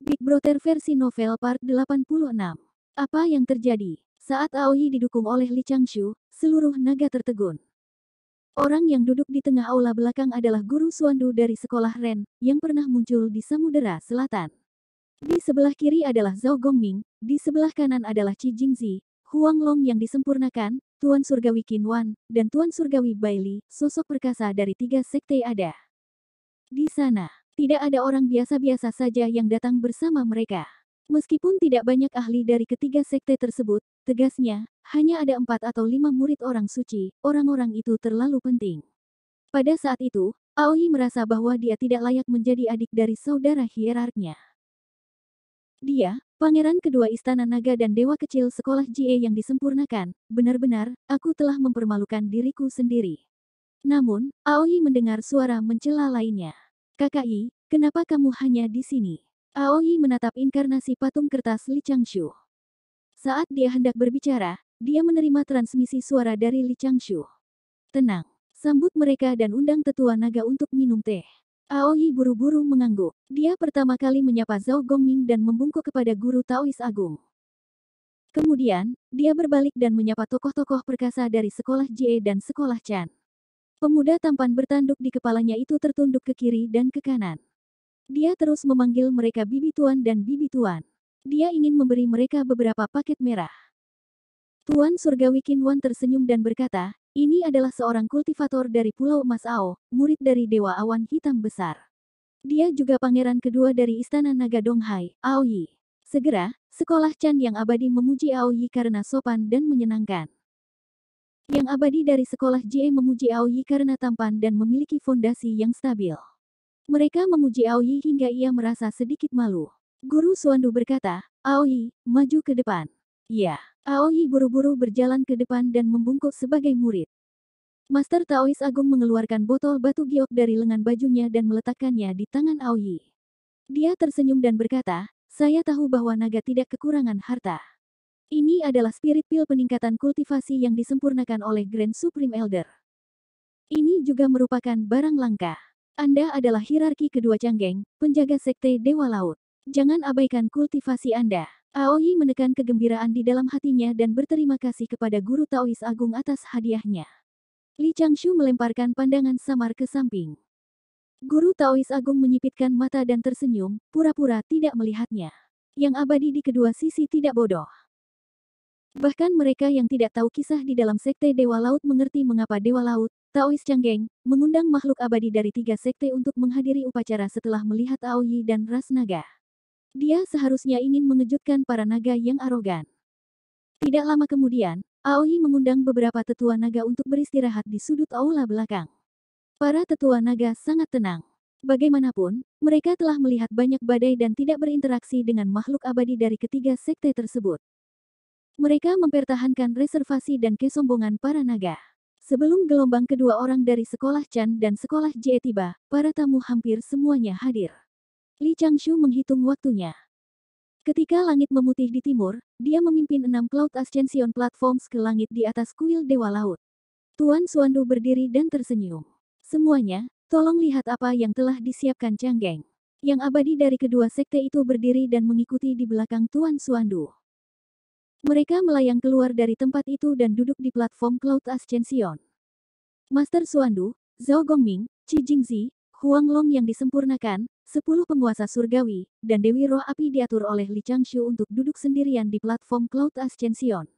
Big Brother versi novel part 86. Apa yang terjadi? Saat Aoi didukung oleh Li Changshu, seluruh naga tertegun. Orang yang duduk di tengah aula belakang adalah guru Suandu dari sekolah Ren, yang pernah muncul di Samudera Selatan. Di sebelah kiri adalah Zhao Gongming, di sebelah kanan adalah Qi Jingzi, Huang Long yang disempurnakan, Tuan Surgawi Qin Wan, dan Tuan Surgawi Baili, sosok perkasa dari tiga sekte ada. Di sana, tidak ada orang biasa-biasa saja yang datang bersama mereka. Meskipun tidak banyak ahli dari ketiga sekte tersebut, tegasnya, hanya ada empat atau lima murid orang suci, orang-orang itu terlalu penting. Pada saat itu, Aoi merasa bahwa dia tidak layak menjadi adik dari saudara hierarknya. Dia, pangeran kedua istana naga dan dewa kecil sekolah Jie yang disempurnakan, benar-benar, aku telah mempermalukan diriku sendiri. Namun, Aoi mendengar suara mencela lainnya. KKI, kenapa kamu hanya di sini? Aoi menatap inkarnasi patung kertas Li Changshu. Saat dia hendak berbicara, dia menerima transmisi suara dari Li Changshu. Tenang, sambut mereka dan undang tetua naga untuk minum teh. Aoi buru-buru mengangguk. Dia pertama kali menyapa Zhao Gongming dan membungkuk kepada guru Taois Agung. Kemudian, dia berbalik dan menyapa tokoh-tokoh perkasa dari sekolah Jie dan sekolah Chan. Pemuda tampan bertanduk di kepalanya itu tertunduk ke kiri dan ke kanan. Dia terus memanggil mereka Bibi Tuan dan Bibi Tuan. Dia ingin memberi mereka beberapa paket merah. Tuan Surgawi Kinwan tersenyum dan berkata, ini adalah seorang kultivator dari Pulau Emas Ao, murid dari Dewa Awan Hitam Besar. Dia juga pangeran kedua dari Istana Naga Donghai, Aoyi. Segera, sekolah Chan yang abadi memuji Aoyi karena sopan dan menyenangkan. Yang abadi dari sekolah JE memuji Aoyi karena tampan dan memiliki fondasi yang stabil. Mereka memuji Aoyi hingga ia merasa sedikit malu. Guru Suandu berkata, Aoyi, maju ke depan. Iya, Aoyi buru-buru berjalan ke depan dan membungkuk sebagai murid. Master Taois Agung mengeluarkan botol batu giok dari lengan bajunya dan meletakkannya di tangan Aoyi. Dia tersenyum dan berkata, saya tahu bahwa naga tidak kekurangan harta. Ini adalah spirit pil peningkatan kultivasi yang disempurnakan oleh Grand Supreme Elder. Ini juga merupakan barang langka. Anda adalah hierarki kedua Canggeng, penjaga sekte Dewa Laut. Jangan abaikan kultivasi Anda. Aoi menekan kegembiraan di dalam hatinya dan berterima kasih kepada Guru Taois Agung atas hadiahnya. Li Changshu melemparkan pandangan samar ke samping. Guru Taois Agung menyipitkan mata dan tersenyum, pura-pura tidak melihatnya. Yang abadi di kedua sisi tidak bodoh. Bahkan mereka yang tidak tahu kisah di dalam sekte Dewa Laut mengerti mengapa Dewa Laut, Taois Canggeng, mengundang makhluk abadi dari tiga sekte untuk menghadiri upacara setelah melihat Aoyi dan ras naga. Dia seharusnya ingin mengejutkan para naga yang arogan. Tidak lama kemudian, Aoyi mengundang beberapa tetua naga untuk beristirahat di sudut aula belakang. Para tetua naga sangat tenang. Bagaimanapun, mereka telah melihat banyak badai dan tidak berinteraksi dengan makhluk abadi dari ketiga sekte tersebut. Mereka mempertahankan reservasi dan kesombongan para naga. Sebelum gelombang kedua orang dari sekolah Chan dan sekolah Jie tiba, para tamu hampir semuanya hadir. Li Changshu menghitung waktunya. Ketika langit memutih di timur, dia memimpin enam Cloud Ascension Platforms ke langit di atas kuil Dewa Laut. Tuan Suandu berdiri dan tersenyum. Semuanya, tolong lihat apa yang telah disiapkan Changgeng. Yang abadi dari kedua sekte itu berdiri dan mengikuti di belakang Tuan Suandu. Mereka melayang keluar dari tempat itu dan duduk di platform Cloud Ascension. Master Suandu, Zhao Gongming, Qi Jingzi, Huang Long yang disempurnakan, sepuluh penguasa surgawi, dan Dewi Roh Api diatur oleh Li Changshu untuk duduk sendirian di platform Cloud Ascension.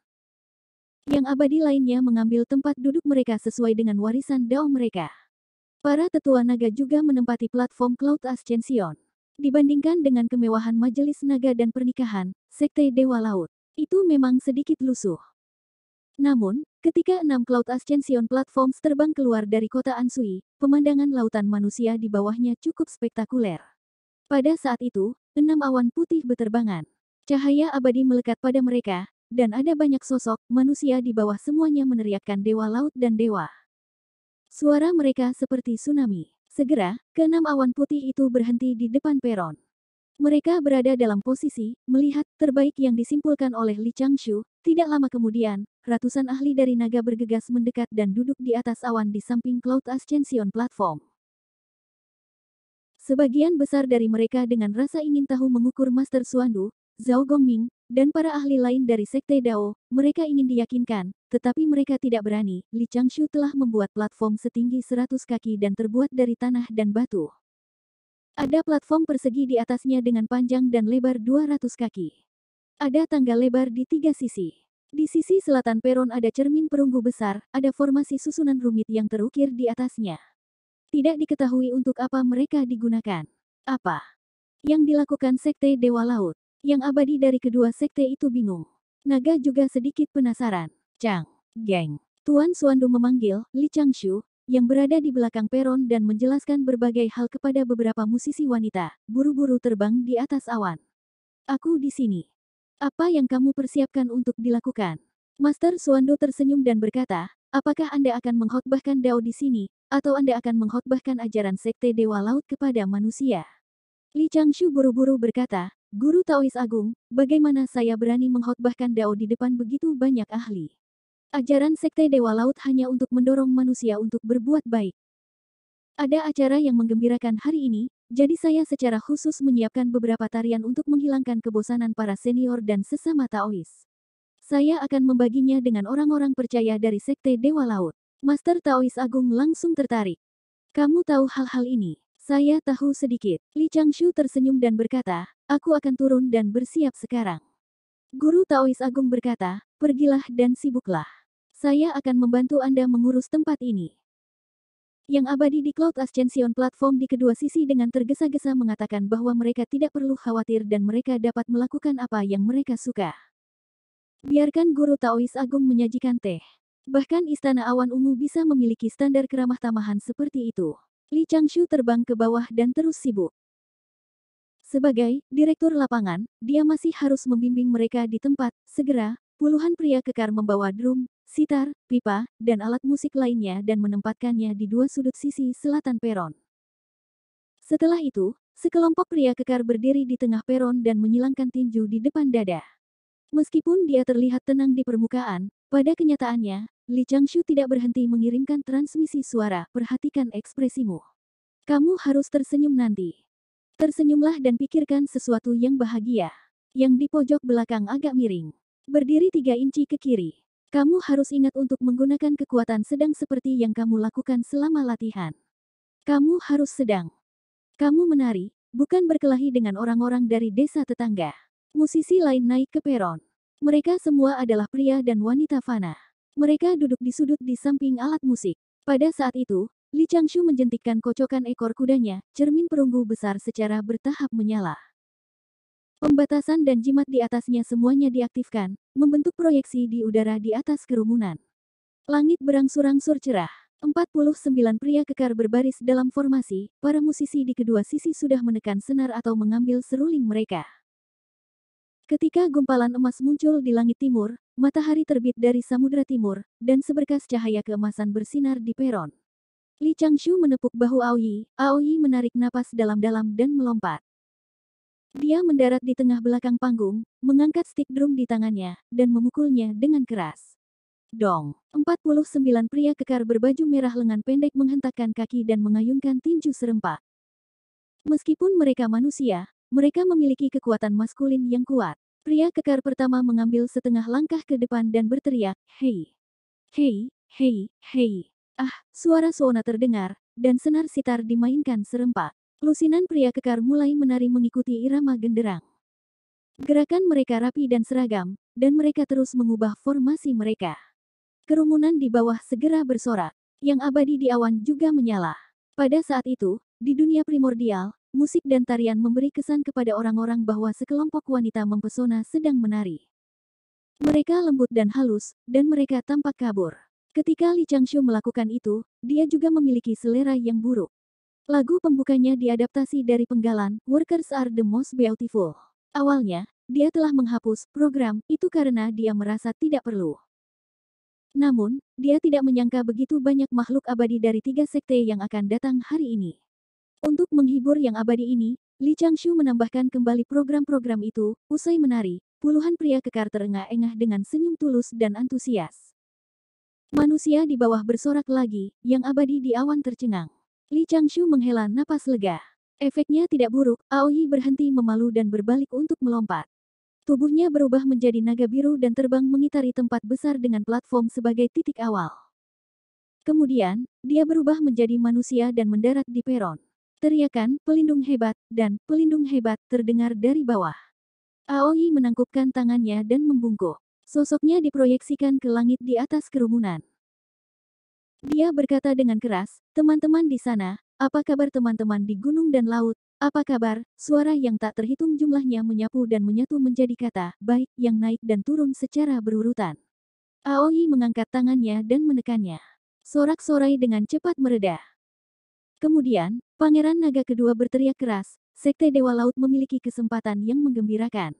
Yang abadi lainnya mengambil tempat duduk mereka sesuai dengan warisan Dao mereka. Para tetua naga juga menempati platform Cloud Ascension. Dibandingkan dengan kemewahan majelis naga dan pernikahan, Sekte Dewa Laut, itu memang sedikit lusuh. Namun, ketika enam Cloud Ascension Platforms terbang keluar dari kota Ansui, pemandangan lautan manusia di bawahnya cukup spektakuler. Pada saat itu, enam awan putih beterbangan. Cahaya abadi melekat pada mereka, dan ada banyak sosok manusia di bawah semuanya meneriakkan dewa laut dan dewa. Suara mereka seperti tsunami. Segera, keenam awan putih itu berhenti di depan peron. Mereka berada dalam posisi, melihat, terbaik yang disimpulkan oleh Li Changshu. Tidak lama kemudian, ratusan ahli dari naga bergegas mendekat dan duduk di atas awan di samping Cloud Ascension Platform. Sebagian besar dari mereka dengan rasa ingin tahu mengukur Master Suandu, Zhao Gongming, dan para ahli lain dari Sekte Dao, mereka ingin diyakinkan, tetapi mereka tidak berani. Li Changshu telah membuat platform setinggi 100 kaki dan terbuat dari tanah dan batu. Ada platform persegi di atasnya dengan panjang dan lebar 200 kaki. Ada tangga lebar di tiga sisi. Di sisi selatan peron ada cermin perunggu besar, ada formasi susunan rumit yang terukir di atasnya. Tidak diketahui untuk apa mereka digunakan. Apa yang dilakukan Sekte Dewa Laut? Yang abadi dari kedua sekte itu bingung. Naga juga sedikit penasaran. Chang, geng. Tuan Suandu memanggil Li Changshu, yang berada di belakang peron dan menjelaskan berbagai hal kepada beberapa musisi wanita, buru-buru terbang di atas awan. Aku di sini. Apa yang kamu persiapkan untuk dilakukan? Master Suandu tersenyum dan berkata, apakah Anda akan menghotbahkan Dao di sini, atau Anda akan menghotbahkan ajaran Sekte Dewa Laut kepada manusia? Li Changshu buru-buru berkata, Guru Taois Agung, bagaimana saya berani menghotbahkan Dao di depan begitu banyak ahli? Ajaran Sekte Dewa Laut hanya untuk mendorong manusia untuk berbuat baik. Ada acara yang menggembirakan hari ini, jadi saya secara khusus menyiapkan beberapa tarian untuk menghilangkan kebosanan para senior dan sesama Taois. Saya akan membaginya dengan orang-orang percaya dari Sekte Dewa Laut. Master Taois Agung langsung tertarik. Kamu tahu hal-hal ini? Saya tahu sedikit. Li Changshu tersenyum dan berkata, aku akan turun dan bersiap sekarang. Guru Taois Agung berkata, pergilah dan sibuklah. Saya akan membantu Anda mengurus tempat ini. Yang abadi di Cloud Ascension platform di kedua sisi dengan tergesa-gesa mengatakan bahwa mereka tidak perlu khawatir dan mereka dapat melakukan apa yang mereka suka. Biarkan Guru Taois Agung menyajikan teh. Bahkan Istana Awan Ungu bisa memiliki standar keramah tamahan seperti itu. Li Changshu terbang ke bawah dan terus sibuk. Sebagai direktur lapangan, dia masih harus membimbing mereka di tempat. Segera, puluhan pria kekar membawa drum, sitar, pipa, dan alat musik lainnya dan menempatkannya di dua sudut sisi selatan peron. Setelah itu, sekelompok pria kekar berdiri di tengah peron dan menyilangkan tinju di depan dada. Meskipun dia terlihat tenang di permukaan, pada kenyataannya, Li Changshu tidak berhenti mengirimkan transmisi suara. Perhatikan ekspresimu. Kamu harus tersenyum nanti. Tersenyumlah dan pikirkan sesuatu yang bahagia. Yang di pojok belakang agak miring. Berdiri tiga inci ke kiri. Kamu harus ingat untuk menggunakan kekuatan sedang seperti yang kamu lakukan selama latihan. Kamu harus sedang. Kamu menari, bukan berkelahi dengan orang-orang dari desa tetangga. Musisi lain naik ke peron. Mereka semua adalah pria dan wanita fana. Mereka duduk di sudut di samping alat musik. Pada saat itu, Li Changshu menjentikkan kocokan ekor kudanya, cermin perunggu besar secara bertahap menyala. Pembatasan dan jimat di atasnya semuanya diaktifkan, membentuk proyeksi di udara di atas kerumunan. Langit berangsur-angsur cerah. 49 pria kekar berbaris dalam formasi, para musisi di kedua sisi sudah menekan senar atau mengambil seruling mereka. Ketika gumpalan emas muncul di langit timur, matahari terbit dari samudera timur, dan seberkas cahaya keemasan bersinar di peron. Li Changshu menepuk bahu Aoyi, Aoyi menarik napas dalam-dalam dan melompat. Dia mendarat di tengah belakang panggung, mengangkat stik drum di tangannya, dan memukulnya dengan keras. Dong, 49 pria kekar berbaju merah lengan pendek menghentakkan kaki dan mengayunkan tinju serempak. Meskipun mereka manusia, mereka memiliki kekuatan maskulin yang kuat. Pria kekar pertama mengambil setengah langkah ke depan dan berteriak, Hei! Hei! Hei! Hei! Ah, suara suona terdengar, dan senar sitar dimainkan serempak. Lusinan pria kekar mulai menari mengikuti irama genderang. Gerakan mereka rapi dan seragam, dan mereka terus mengubah formasi mereka. Kerumunan di bawah segera bersorak. Yang abadi di awan juga menyala. Pada saat itu, di dunia primordial, musik dan tarian memberi kesan kepada orang-orang bahwa sekelompok wanita mempesona sedang menari. Mereka lembut dan halus, dan mereka tampak kabur. Ketika Li Changshu melakukan itu, dia juga memiliki selera yang buruk. Lagu pembukanya diadaptasi dari penggalan Workers Are the Most Beautiful. Awalnya, dia telah menghapus program itu karena dia merasa tidak perlu. Namun, dia tidak menyangka begitu banyak makhluk abadi dari tiga sekte yang akan datang hari ini. Untuk menghibur yang abadi ini, Li Changshu menambahkan kembali program-program itu, usai menari, puluhan pria kekar terengah-engah dengan senyum tulus dan antusias. Manusia di bawah bersorak lagi, yang abadi di awan tercengang. Li Changshu menghela napas lega. Efeknya tidak buruk, Aoi berhenti memalu dan berbalik untuk melompat. Tubuhnya berubah menjadi naga biru dan terbang mengitari tempat besar dengan platform sebagai titik awal. Kemudian, dia berubah menjadi manusia dan mendarat di peron. Teriakan, pelindung hebat, dan pelindung hebat terdengar dari bawah. Aoi menangkupkan tangannya dan membungkuk. Sosoknya diproyeksikan ke langit di atas kerumunan. Dia berkata dengan keras, teman-teman di sana, apa kabar teman-teman di gunung dan laut? Apa kabar? Suara yang tak terhitung jumlahnya menyapu dan menyatu menjadi kata, baik, yang naik dan turun secara berurutan. Aoi mengangkat tangannya dan menekannya. Sorak-sorai dengan cepat mereda. Kemudian, Pangeran Naga kedua berteriak keras, Sekte Dewa Laut memiliki kesempatan yang menggembirakan.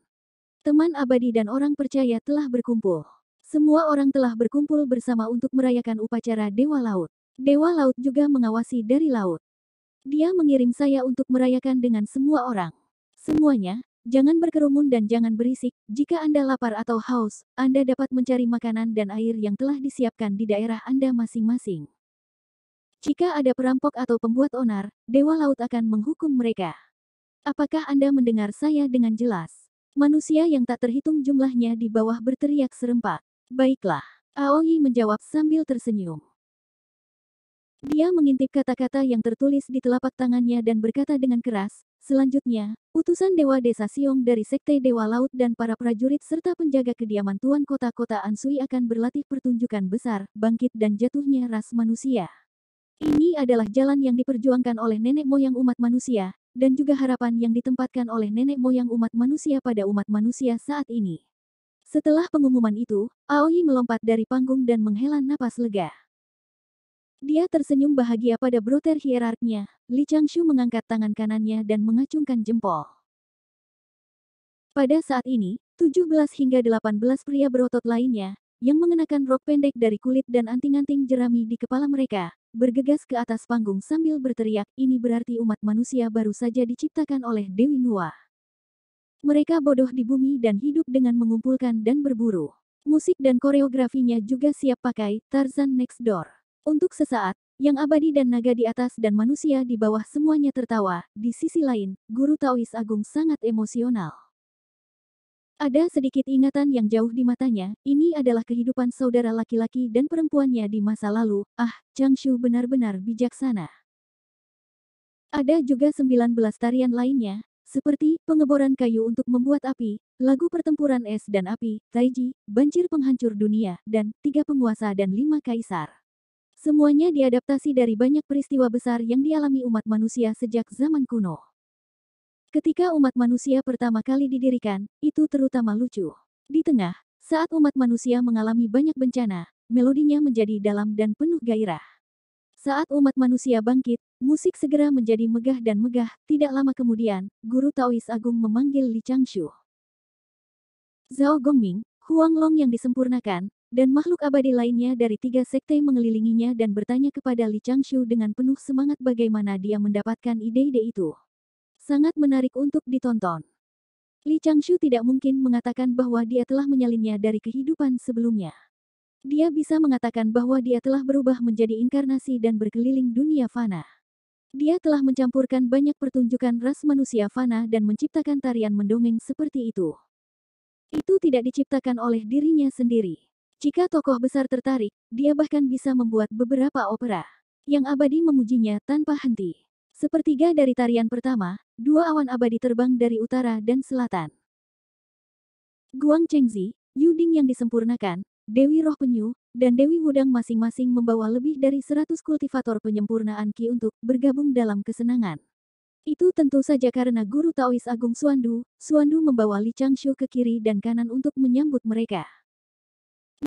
Teman abadi dan orang percaya telah berkumpul. Semua orang telah berkumpul bersama untuk merayakan upacara Dewa Laut. Dewa Laut juga mengawasi dari laut. Dia mengirim saya untuk merayakan dengan semua orang. Semuanya, jangan berkerumun dan jangan berisik. Jika Anda lapar atau haus, Anda dapat mencari makanan dan air yang telah disiapkan di daerah Anda masing-masing. Jika ada perampok atau pembuat onar, Dewa Laut akan menghukum mereka. Apakah Anda mendengar saya dengan jelas? Manusia yang tak terhitung jumlahnya di bawah berteriak serempak. Baiklah, Aoi menjawab sambil tersenyum. Dia mengintip kata-kata yang tertulis di telapak tangannya dan berkata dengan keras, selanjutnya, utusan Dewa Desa Siong dari Sekte Dewa Laut dan para prajurit serta penjaga kediaman Tuan Kota-Kota Ansui akan berlatih pertunjukan besar, bangkit dan jatuhnya ras manusia. Ini adalah jalan yang diperjuangkan oleh nenek moyang umat manusia, dan juga harapan yang ditempatkan oleh nenek moyang umat manusia pada umat manusia saat ini. Setelah pengumuman itu, Aoi melompat dari panggung dan menghela napas lega. Dia tersenyum bahagia pada broter hierarknya. Li Changshu mengangkat tangan kanannya dan mengacungkan jempol. Pada saat ini, 17 hingga 18 pria berotot lainnya, yang mengenakan rok pendek dari kulit dan anting-anting jerami di kepala mereka, bergegas ke atas panggung sambil berteriak, ini berarti umat manusia baru saja diciptakan oleh Dewi Nuwa. Mereka bodoh di bumi dan hidup dengan mengumpulkan dan berburu. Musik dan koreografinya juga siap pakai, Tarzan Next Door. Untuk sesaat, yang abadi dan naga di atas dan manusia di bawah semuanya tertawa. Di sisi lain, guru Taois Agung sangat emosional. Ada sedikit ingatan yang jauh di matanya, ini adalah kehidupan saudara laki-laki dan perempuannya di masa lalu. Ah, Chang Shu benar-benar bijaksana. Ada juga 19 tarian lainnya, seperti pengeboran kayu untuk membuat api, lagu pertempuran es dan api, taiji, banjir penghancur dunia, dan tiga penguasa dan lima kaisar. Semuanya diadaptasi dari banyak peristiwa besar yang dialami umat manusia sejak zaman kuno. Ketika umat manusia pertama kali didirikan, itu terutama lucu. Di tengah, saat umat manusia mengalami banyak bencana, melodinya menjadi dalam dan penuh gairah. Saat umat manusia bangkit, musik segera menjadi megah dan megah. Tidak lama kemudian, guru Taois Agung memanggil Li Changshu. Zhao Gongming, Huang Long yang disempurnakan, dan makhluk abadi lainnya dari tiga sekte mengelilinginya dan bertanya kepada Li Changshu dengan penuh semangat bagaimana dia mendapatkan ide-ide itu. Sangat menarik untuk ditonton. Li Changshu tidak mungkin mengatakan bahwa dia telah menyalinnya dari kehidupan sebelumnya. Dia bisa mengatakan bahwa dia telah berubah menjadi inkarnasi dan berkeliling dunia fana. Dia telah mencampurkan banyak pertunjukan ras manusia fana dan menciptakan tarian mendongeng seperti itu. Itu tidak diciptakan oleh dirinya sendiri. Jika tokoh besar tertarik, dia bahkan bisa membuat beberapa opera yang abadi memujinya tanpa henti. Sepertiga dari tarian pertama, dua awan abadi terbang dari utara dan selatan. Guang Chengzi, Yuding yang disempurnakan, Dewi Roh Penyu, dan Dewi Wudang masing-masing membawa lebih dari 100 kultivator penyempurnaan Ki untuk bergabung dalam kesenangan. Itu tentu saja karena guru Taois Agung Suandu, Suandu membawa Li Changshu ke kiri dan kanan untuk menyambut mereka.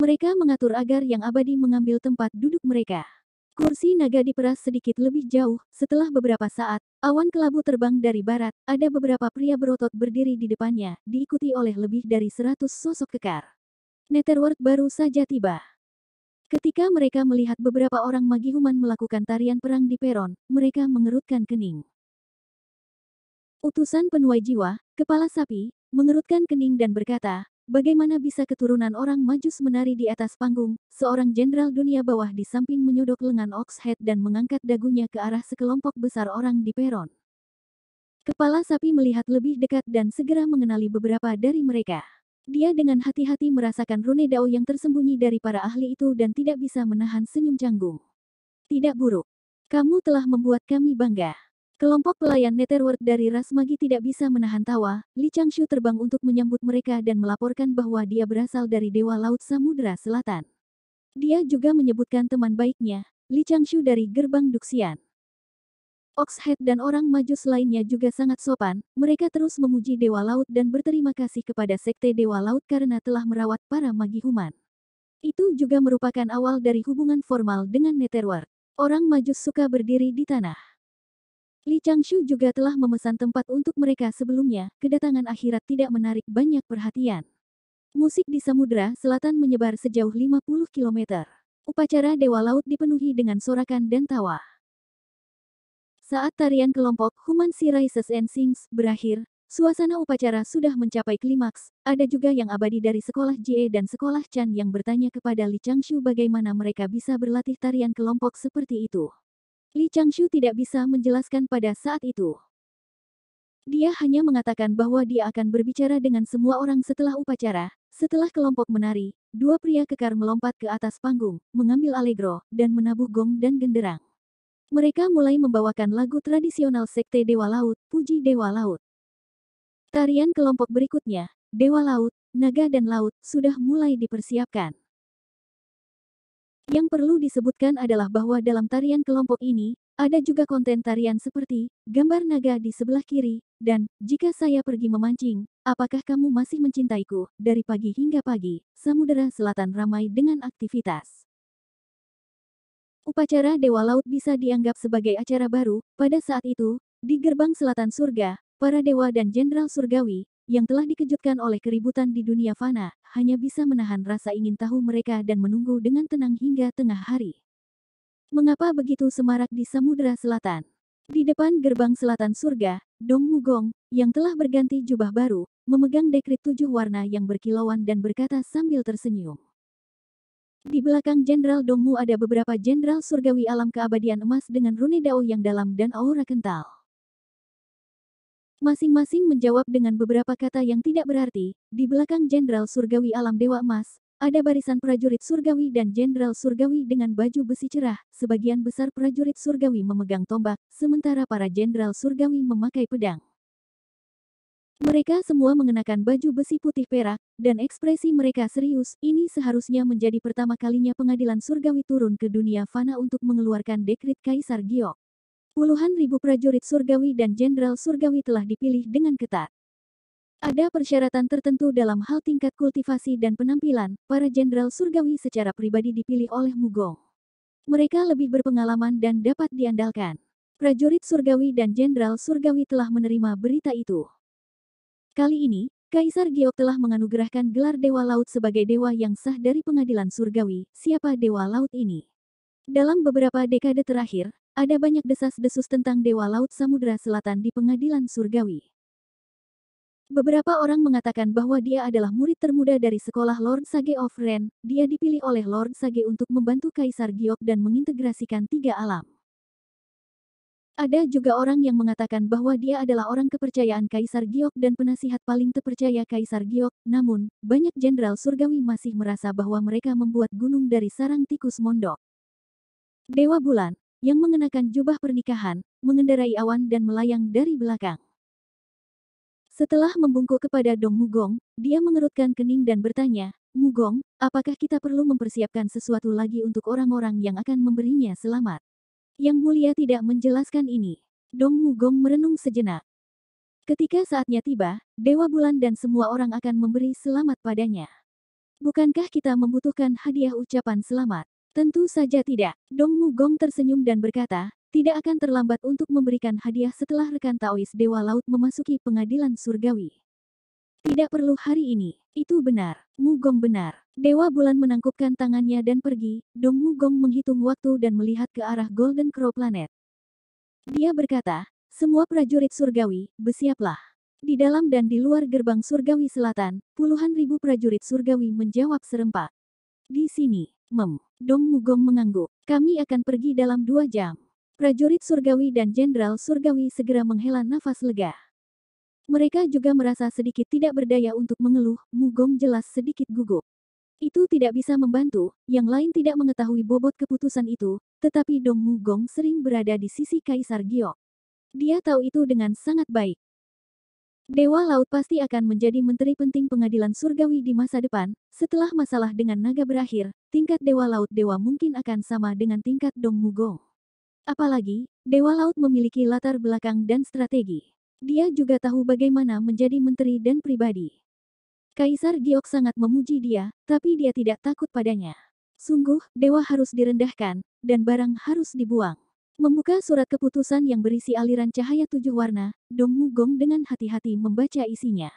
Mereka mengatur agar yang abadi mengambil tempat duduk mereka. Kursi naga diperas sedikit lebih jauh, setelah beberapa saat, awan kelabu terbang dari barat, ada beberapa pria berotot berdiri di depannya, diikuti oleh lebih dari seratus sosok kekar. Netherworld baru saja tiba. Ketika mereka melihat beberapa orang magihuman melakukan tarian perang di peron, mereka mengerutkan kening. Utusan penuai jiwa, kepala sapi, mengerutkan kening dan berkata, Bagaimana bisa keturunan orang majus menari di atas panggung, seorang jenderal dunia bawah di samping menyodok lengan Oxhead dan mengangkat dagunya ke arah sekelompok besar orang di peron. Kepala sapi melihat lebih dekat dan segera mengenali beberapa dari mereka. Dia dengan hati-hati merasakan rune dao yang tersembunyi dari para ahli itu dan tidak bisa menahan senyum canggung. Tidak buruk. Kamu telah membuat kami bangga. Kelompok pelayan Netherworld dari ras magi tidak bisa menahan tawa, Li Changshu terbang untuk menyambut mereka dan melaporkan bahwa dia berasal dari Dewa Laut Samudera Selatan. Dia juga menyebutkan teman baiknya, Li Changshu dari Gerbang Duxian. Oxhead dan orang majus lainnya juga sangat sopan, mereka terus memuji Dewa Laut dan berterima kasih kepada Sekte Dewa Laut karena telah merawat para magi human. Itu juga merupakan awal dari hubungan formal dengan Netherworld. Orang majus suka berdiri di tanah. Li Changshu juga telah memesan tempat untuk mereka sebelumnya, kedatangan akhirat tidak menarik banyak perhatian. Musik di Samudra Selatan menyebar sejauh 50 km. Upacara Dewa Laut dipenuhi dengan sorakan dan tawa. Saat tarian kelompok Human Rises and Sings berakhir, suasana upacara sudah mencapai klimaks. Ada juga yang abadi dari sekolah Jie dan sekolah Chan yang bertanya kepada Li Changshu bagaimana mereka bisa berlatih tarian kelompok seperti itu. Li Changshu tidak bisa menjelaskan pada saat itu. Dia hanya mengatakan bahwa dia akan berbicara dengan semua orang setelah upacara. Setelah kelompok menari, dua pria kekar melompat ke atas panggung, mengambil allegro, dan menabuh gong dan genderang. Mereka mulai membawakan lagu tradisional Sekte Dewa Laut, Puji Dewa Laut. Tarian kelompok berikutnya, Dewa Laut, Naga dan Laut, sudah mulai dipersiapkan. Yang perlu disebutkan adalah bahwa dalam tarian kelompok ini, ada juga konten tarian seperti, gambar naga di sebelah kiri, dan, jika saya pergi memancing, apakah kamu masih mencintaiku, dari pagi hingga pagi, Samudera Selatan ramai dengan aktivitas. Upacara Dewa Laut bisa dianggap sebagai acara baru, pada saat itu, di gerbang selatan surga, para dewa dan jenderal surgawi, yang telah dikejutkan oleh keributan di dunia fana, hanya bisa menahan rasa ingin tahu mereka dan menunggu dengan tenang hingga tengah hari. Mengapa begitu semarak di Samudera Selatan? Di depan gerbang selatan surga, Dong Mugong, yang telah berganti jubah baru, memegang dekrit tujuh warna yang berkilauan dan berkata sambil tersenyum. Di belakang Jenderal Dongmu ada beberapa jenderal surgawi alam keabadian emas dengan rune dao yang dalam dan aura kental. Masing-masing menjawab dengan beberapa kata yang tidak berarti, di belakang Jenderal Surgawi Alam Dewa Emas, ada barisan prajurit surgawi dan jenderal surgawi dengan baju besi cerah, sebagian besar prajurit surgawi memegang tombak, sementara para jenderal surgawi memakai pedang. Mereka semua mengenakan baju besi putih perak, dan ekspresi mereka serius, ini seharusnya menjadi pertama kalinya pengadilan surgawi turun ke dunia fana untuk mengeluarkan dekrit Kaisar Giok. Puluhan ribu prajurit surgawi dan jenderal surgawi telah dipilih dengan ketat. Ada persyaratan tertentu dalam hal tingkat kultivasi dan penampilan, para jenderal surgawi secara pribadi dipilih oleh Mugong. Mereka lebih berpengalaman dan dapat diandalkan. Prajurit surgawi dan jenderal surgawi telah menerima berita itu. Kali ini, Kaisar Giok telah menganugerahkan gelar Dewa Laut sebagai dewa yang sah dari pengadilan surgawi. Siapa Dewa Laut ini? Dalam beberapa dekade terakhir, ada banyak desas-desus tentang Dewa Laut Samudera Selatan di pengadilan surgawi. Beberapa orang mengatakan bahwa dia adalah murid termuda dari sekolah Lord Sage of Ren, dia dipilih oleh Lord Sage untuk membantu Kaisar Giok dan mengintegrasikan tiga alam. Ada juga orang yang mengatakan bahwa dia adalah orang kepercayaan Kaisar Giok dan penasihat paling terpercaya Kaisar Giok, namun, banyak jenderal surgawi masih merasa bahwa mereka membuat gunung dari sarang tikus mondok. Dewa Bulan, yang mengenakan jubah pernikahan, mengendarai awan dan melayang dari belakang. Setelah membungkuk kepada Dong Mugong, dia mengerutkan kening dan bertanya, Mugong, apakah kita perlu mempersiapkan sesuatu lagi untuk orang-orang yang akan memberinya selamat? Yang mulia tidak menjelaskan ini. Dong Mugong merenung sejenak. Ketika saatnya tiba, Dewa Bulan dan semua orang akan memberi selamat padanya. Bukankah kita membutuhkan hadiah ucapan selamat? Tentu saja tidak. Dong Mugong tersenyum dan berkata, tidak akan terlambat untuk memberikan hadiah setelah rekan Taois Dewa Laut memasuki pengadilan surgawi. Tidak perlu hari ini. Itu benar. Mugong benar. Dewa Bulan menangkupkan tangannya dan pergi. Dong Mugong menghitung waktu dan melihat ke arah Golden Crow Planet. Dia berkata, semua prajurit surgawi, bersiaplah. Di dalam dan di luar gerbang surgawi selatan, puluhan ribu prajurit surgawi menjawab serempak. Di sini. Mem. Dong Mugong mengangguk. Kami akan pergi dalam dua jam. Prajurit surgawi dan jenderal surgawi segera menghela nafas lega. Mereka juga merasa sedikit tidak berdaya untuk mengeluh, Mugong jelas sedikit gugup. Itu tidak bisa membantu, yang lain tidak mengetahui bobot keputusan itu, tetapi Dong Mugong sering berada di sisi Kaisar Giok. Dia tahu itu dengan sangat baik. Dewa Laut pasti akan menjadi menteri penting pengadilan surgawi di masa depan, setelah masalah dengan naga berakhir, tingkat Dewa Laut Dewa mungkin akan sama dengan tingkat Dong Mugong. Apalagi, Dewa Laut memiliki latar belakang dan strategi. Dia juga tahu bagaimana menjadi menteri dan pribadi. Kaisar Giok sangat memuji dia, tapi dia tidak takut padanya. Sungguh, dewa harus direndahkan, dan barang harus dibuang. Membuka surat keputusan yang berisi aliran cahaya tujuh warna, Dong Mugong dengan hati-hati membaca isinya.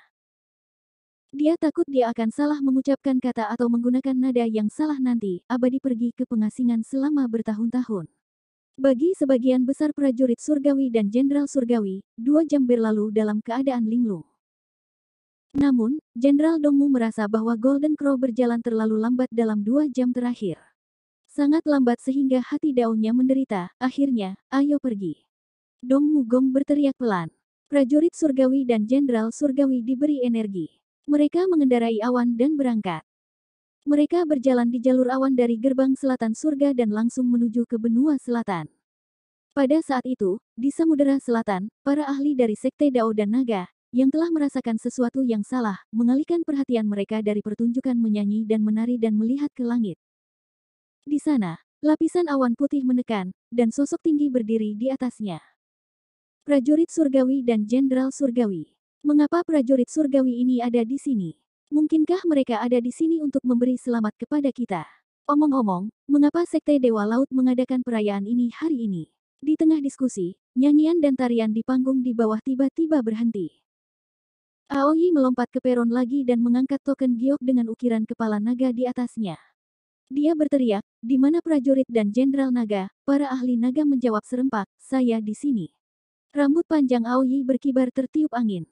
Dia takut dia akan salah mengucapkan kata atau menggunakan nada yang salah nanti, abadi pergi ke pengasingan selama bertahun-tahun. Bagi sebagian besar prajurit surgawi dan jenderal surgawi, dua jam berlalu dalam keadaan linglung. Namun, Jenderal Dongmu merasa bahwa Golden Crow berjalan terlalu lambat dalam dua jam terakhir. Sangat lambat sehingga hati daunnya menderita, akhirnya, ayo pergi. Dongmu Gong berteriak pelan. Prajurit surgawi dan jenderal surgawi diberi energi. Mereka mengendarai awan dan berangkat. Mereka berjalan di jalur awan dari gerbang selatan surga dan langsung menuju ke benua selatan. Pada saat itu, di Samudera Selatan, para ahli dari Sekte Dao dan Naga, yang telah merasakan sesuatu yang salah, mengalihkan perhatian mereka dari pertunjukan menyanyi dan menari dan melihat ke langit. Di sana, lapisan awan putih menekan, dan sosok tinggi berdiri di atasnya. Prajurit Surgawi dan Jenderal Surgawi. Mengapa prajurit Surgawi ini ada di sini? Mungkinkah mereka ada di sini untuk memberi selamat kepada kita? Omong-omong, mengapa Sekte Dewa Laut mengadakan perayaan ini hari ini? Di tengah diskusi, nyanyian dan tarian di panggung di bawah tiba-tiba berhenti. Aoi melompat ke peron lagi dan mengangkat token giok dengan ukiran kepala naga di atasnya. Dia berteriak, di mana prajurit dan jenderal naga, para ahli naga menjawab serempak, saya di sini. Rambut panjang Aoi berkibar tertiup angin.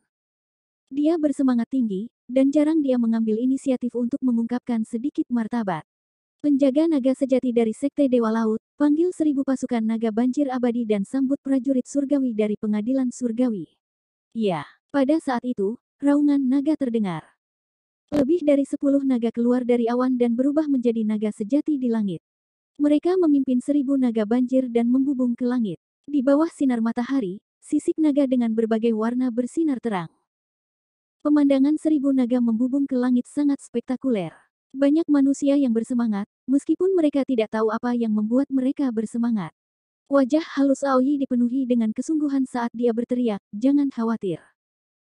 Dia bersemangat tinggi, dan jarang dia mengambil inisiatif untuk mengungkapkan sedikit martabat. Penjaga naga sejati dari Sekte Dewa Laut, panggil seribu pasukan naga banjir abadi dan sambut prajurit surgawi dari pengadilan surgawi. Ya, pada saat itu, raungan naga terdengar. Lebih dari sepuluh naga keluar dari awan dan berubah menjadi naga sejati di langit. Mereka memimpin seribu naga banjir dan membubung ke langit. Di bawah sinar matahari, sisik naga dengan berbagai warna bersinar terang. Pemandangan seribu naga membubung ke langit sangat spektakuler. Banyak manusia yang bersemangat, meskipun mereka tidak tahu apa yang membuat mereka bersemangat. Wajah halus Aoi dipenuhi dengan kesungguhan saat dia berteriak, jangan khawatir.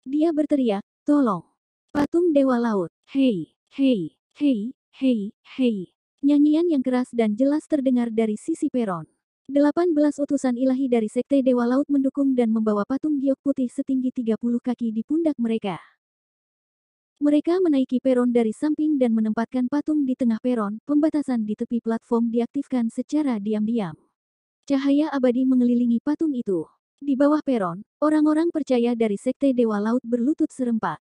Dia berteriak, tolong. Patung Dewa Laut, hei, hei, hei, hei, hei. Nyanyian yang keras dan jelas terdengar dari sisi peron. 18 utusan ilahi dari Sekte Dewa Laut mendukung dan membawa patung giok putih setinggi 30 kaki di pundak mereka. Mereka menaiki peron dari samping dan menempatkan patung di tengah peron, pembatasan di tepi platform diaktifkan secara diam-diam. Cahaya abadi mengelilingi patung itu. Di bawah peron, orang-orang percaya dari Sekte Dewa Laut berlutut serempak.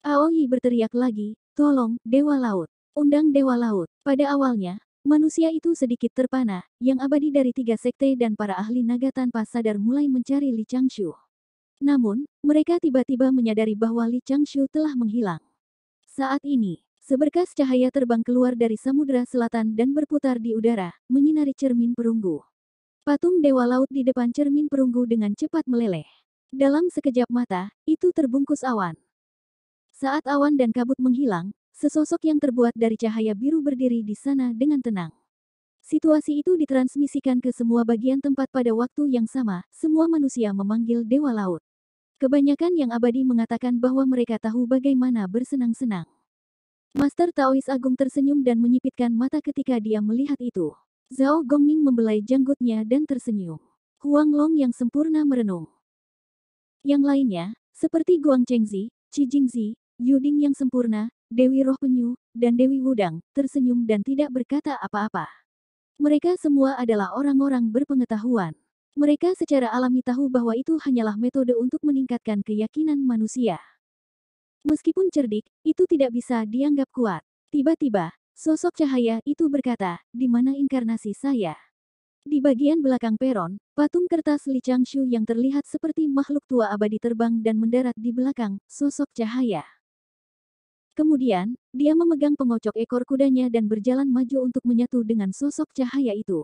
Aoi berteriak lagi, tolong, Dewa Laut. Undang Dewa Laut. Pada awalnya, manusia itu sedikit terpana, yang abadi dari tiga sekte dan para ahli naga tanpa sadar mulai mencari Li Changshu. Namun, mereka tiba-tiba menyadari bahwa Li Changshu telah menghilang. Saat ini, seberkas cahaya terbang keluar dari samudera selatan dan berputar di udara, menyinari cermin perunggu. Patung Dewa Laut di depan cermin perunggu dengan cepat meleleh. Dalam sekejap mata, itu terbungkus awan. Saat awan dan kabut menghilang, sesosok yang terbuat dari cahaya biru berdiri di sana dengan tenang. Situasi itu ditransmisikan ke semua bagian tempat pada waktu yang sama, semua manusia memanggil Dewa Laut. Kebanyakan yang abadi mengatakan bahwa mereka tahu bagaimana bersenang-senang. Master Taois Agung tersenyum dan menyipitkan mata ketika dia melihat itu. Zhao Gongming membelai janggutnya dan tersenyum. Huang Long yang sempurna merenung. Yang lainnya, seperti Guang Chengzi, Qi Jingzi, Yuding yang sempurna, Dewi Roh Penyu, dan Dewi Wudang, tersenyum dan tidak berkata apa-apa. Mereka semua adalah orang-orang berpengetahuan. Mereka secara alami tahu bahwa itu hanyalah metode untuk meningkatkan keyakinan manusia. Meskipun cerdik, itu tidak bisa dianggap kuat. Tiba-tiba, sosok cahaya itu berkata, di mana inkarnasi saya? Di bagian belakang peron, patung kertas Li Changshu yang terlihat seperti makhluk tua abadi terbang dan mendarat di belakang, sosok cahaya. Kemudian, dia memegang pengocok ekor kudanya dan berjalan maju untuk menyatu dengan sosok cahaya itu.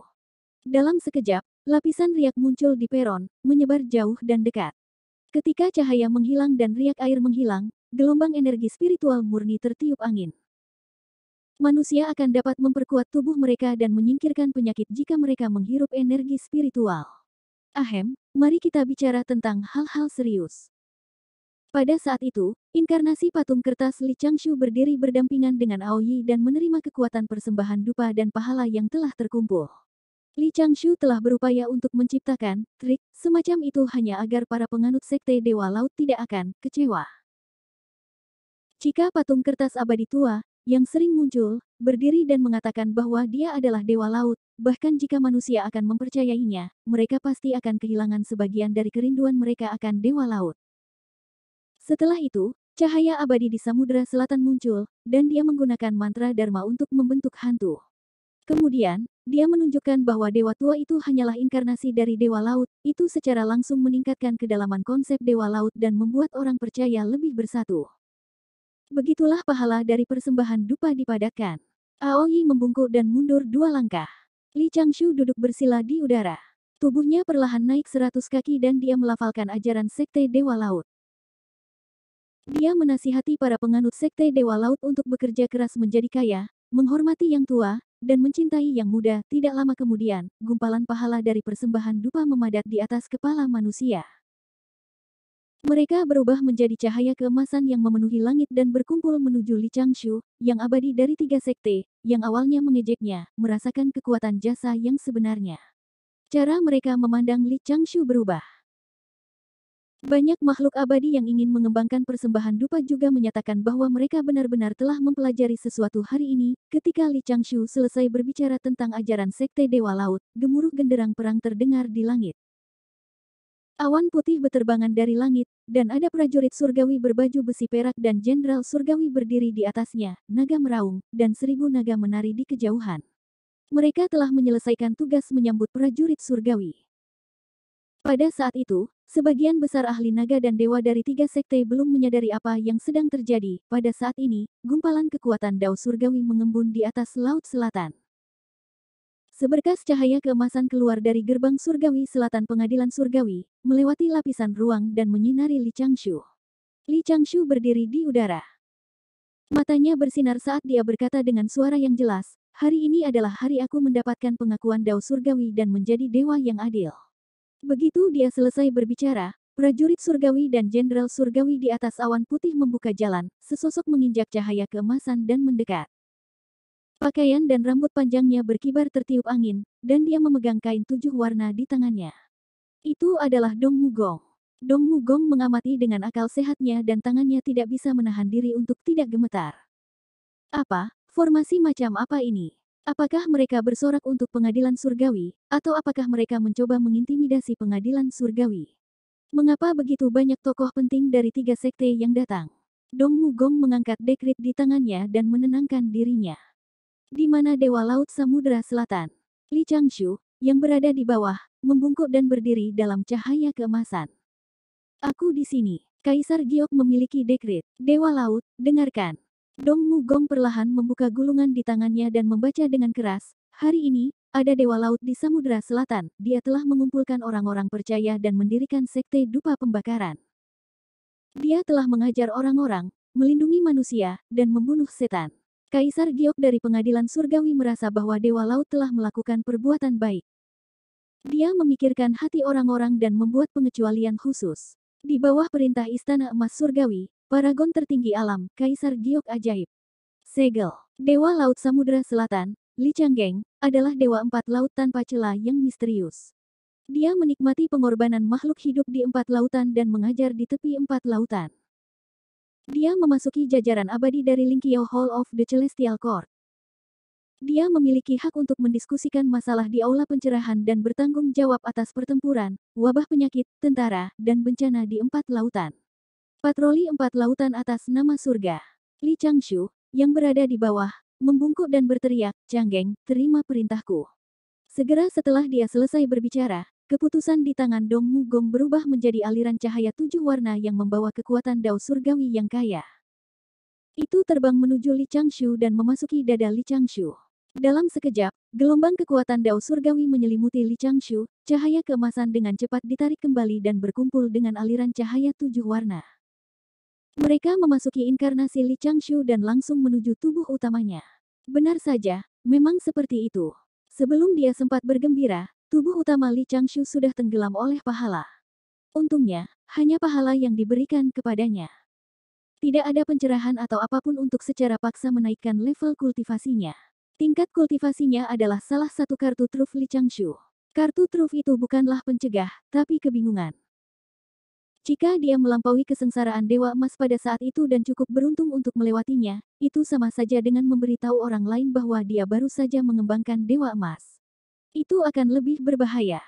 Dalam sekejap, lapisan riak muncul di peron, menyebar jauh dan dekat. Ketika cahaya menghilang dan riak air menghilang, gelombang energi spiritual murni tertiup angin. Manusia akan dapat memperkuat tubuh mereka dan menyingkirkan penyakit jika mereka menghirup energi spiritual. Ahem, mari kita bicara tentang hal-hal serius. Pada saat itu, inkarnasi patung kertas Li Changshu berdiri berdampingan dengan Aoyi dan menerima kekuatan persembahan dupa dan pahala yang telah terkumpul. Li Changshu telah berupaya untuk menciptakan trik semacam itu hanya agar para penganut sekte Dewa Laut tidak akan kecewa. Jika patung kertas abadi tua, yang sering muncul, berdiri dan mengatakan bahwa dia adalah dewa laut, bahkan jika manusia akan mempercayainya, mereka pasti akan kehilangan sebagian dari kerinduan mereka akan dewa laut. Setelah itu, cahaya abadi di Samudera Selatan muncul, dan dia menggunakan mantra Dharma untuk membentuk hantu. Kemudian, dia menunjukkan bahwa dewa tua itu hanyalah inkarnasi dari dewa laut, itu secara langsung meningkatkan kedalaman konsep dewa laut dan membuat orang percaya lebih bersatu. Begitulah pahala dari persembahan dupa dipadatkan. Aoi membungkuk dan mundur dua langkah. Li Changshu duduk bersila di udara. Tubuhnya perlahan naik seratus kaki dan dia melafalkan ajaran Sekte Dewa Laut. Dia menasihati para penganut Sekte Dewa Laut untuk bekerja keras menjadi kaya, menghormati yang tua, dan mencintai yang muda. Tidak lama kemudian, gumpalan pahala dari persembahan dupa memadat di atas kepala manusia. Mereka berubah menjadi cahaya keemasan yang memenuhi langit dan berkumpul menuju Li Changshu, yang abadi dari tiga sekte, yang awalnya mengejeknya, merasakan kekuatan jasa yang sebenarnya. Cara mereka memandang Li Changshu berubah. Banyak makhluk abadi yang ingin mengembangkan persembahan dupa juga menyatakan bahwa mereka benar-benar telah mempelajari sesuatu hari ini, ketika Li Changshu selesai berbicara tentang ajaran Sekte Dewa Laut, gemuruh genderang perang terdengar di langit. Awan putih beterbangan dari langit, dan ada prajurit surgawi berbaju besi perak dan jenderal surgawi berdiri di atasnya, naga meraung, dan seribu naga menari di kejauhan. Mereka telah menyelesaikan tugas menyambut prajurit surgawi. Pada saat itu, sebagian besar ahli naga dan dewa dari tiga sekte belum menyadari apa yang sedang terjadi. Pada saat ini, gumpalan kekuatan Dao Surgawi mengembun di atas Laut Selatan. Seberkas cahaya keemasan keluar dari gerbang surgawi selatan pengadilan surgawi, melewati lapisan ruang dan menyinari Li Changshu. Li Changshu berdiri di udara. Matanya bersinar saat dia berkata dengan suara yang jelas, hari ini adalah hari aku mendapatkan pengakuan Dao Surgawi dan menjadi dewa yang adil. Begitu dia selesai berbicara, prajurit surgawi dan jenderal surgawi di atas awan putih membuka jalan, sesosok menginjak cahaya keemasan dan mendekat. Pakaian dan rambut panjangnya berkibar tertiup angin, dan dia memegang kain tujuh warna di tangannya. Itu adalah Dong Mugong. Dong Mugong mengamati dengan akal sehatnya dan tangannya tidak bisa menahan diri untuk tidak gemetar. Apa? Formasi macam apa ini? Apakah mereka bersorak untuk pengadilan surgawi, atau apakah mereka mencoba mengintimidasi pengadilan surgawi? Mengapa begitu banyak tokoh penting dari tiga sekte yang datang? Dong Mugong mengangkat dekrit di tangannya dan menenangkan dirinya di mana Dewa Laut Samudera Selatan, Li Changshu, yang berada di bawah, membungkuk dan berdiri dalam cahaya keemasan. Aku di sini. Kaisar Giok memiliki dekrit. Dewa Laut, dengarkan. Dong Mu Gong perlahan membuka gulungan di tangannya dan membaca dengan keras. Hari ini, ada Dewa Laut di Samudera Selatan. Dia telah mengumpulkan orang-orang percaya dan mendirikan sekte dupa pembakaran. Dia telah mengajar orang-orang, melindungi manusia, dan membunuh setan. Kaisar Giok dari pengadilan surgawi merasa bahwa Dewa Laut telah melakukan perbuatan baik. Dia memikirkan hati orang-orang dan membuat pengecualian khusus. Di bawah perintah Istana Emas Surgawi, Paragon tertinggi alam, Kaisar Giok ajaib. Segel, Dewa Laut Samudera Selatan, Li Changgeng, adalah Dewa Empat Laut tanpa celah yang misterius. Dia menikmati pengorbanan makhluk hidup di empat lautan dan mengajar di tepi empat lautan. Dia memasuki jajaran abadi dari Linkiao Hall of the Celestial Court. Dia memiliki hak untuk mendiskusikan masalah di aula pencerahan dan bertanggung jawab atas pertempuran, wabah penyakit, tentara, dan bencana di empat lautan. Patroli empat lautan atas nama surga. Li Changshu, yang berada di bawah, membungkuk dan berteriak, Changgeng, terima perintahku. Segera setelah dia selesai berbicara, keputusan di tangan Dong Mugong berubah menjadi aliran cahaya tujuh warna yang membawa kekuatan dao surgawi yang kaya. Itu terbang menuju Li Changshu dan memasuki dada Li Changshu. Dalam sekejap, gelombang kekuatan dao surgawi menyelimuti Li Changshu, cahaya keemasan dengan cepat ditarik kembali dan berkumpul dengan aliran cahaya tujuh warna. Mereka memasuki inkarnasi Li Changshu dan langsung menuju tubuh utamanya. Benar saja, memang seperti itu. Sebelum dia sempat bergembira, tubuh utama Li Changshu sudah tenggelam oleh pahala. Untungnya, hanya pahala yang diberikan kepadanya. Tidak ada pencerahan atau apa pun untuk secara paksa menaikkan level kultivasinya. Tingkat kultivasinya adalah salah satu kartu truf Li Changshu. Kartu truf itu bukanlah pencegah, tapi kebingungan. Jika dia melampaui kesengsaraan Dewa Emas pada saat itu dan cukup beruntung untuk melewatinya, itu sama saja dengan memberitahu orang lain bahwa dia baru saja mengembangkan Dewa Emas. Itu akan lebih berbahaya.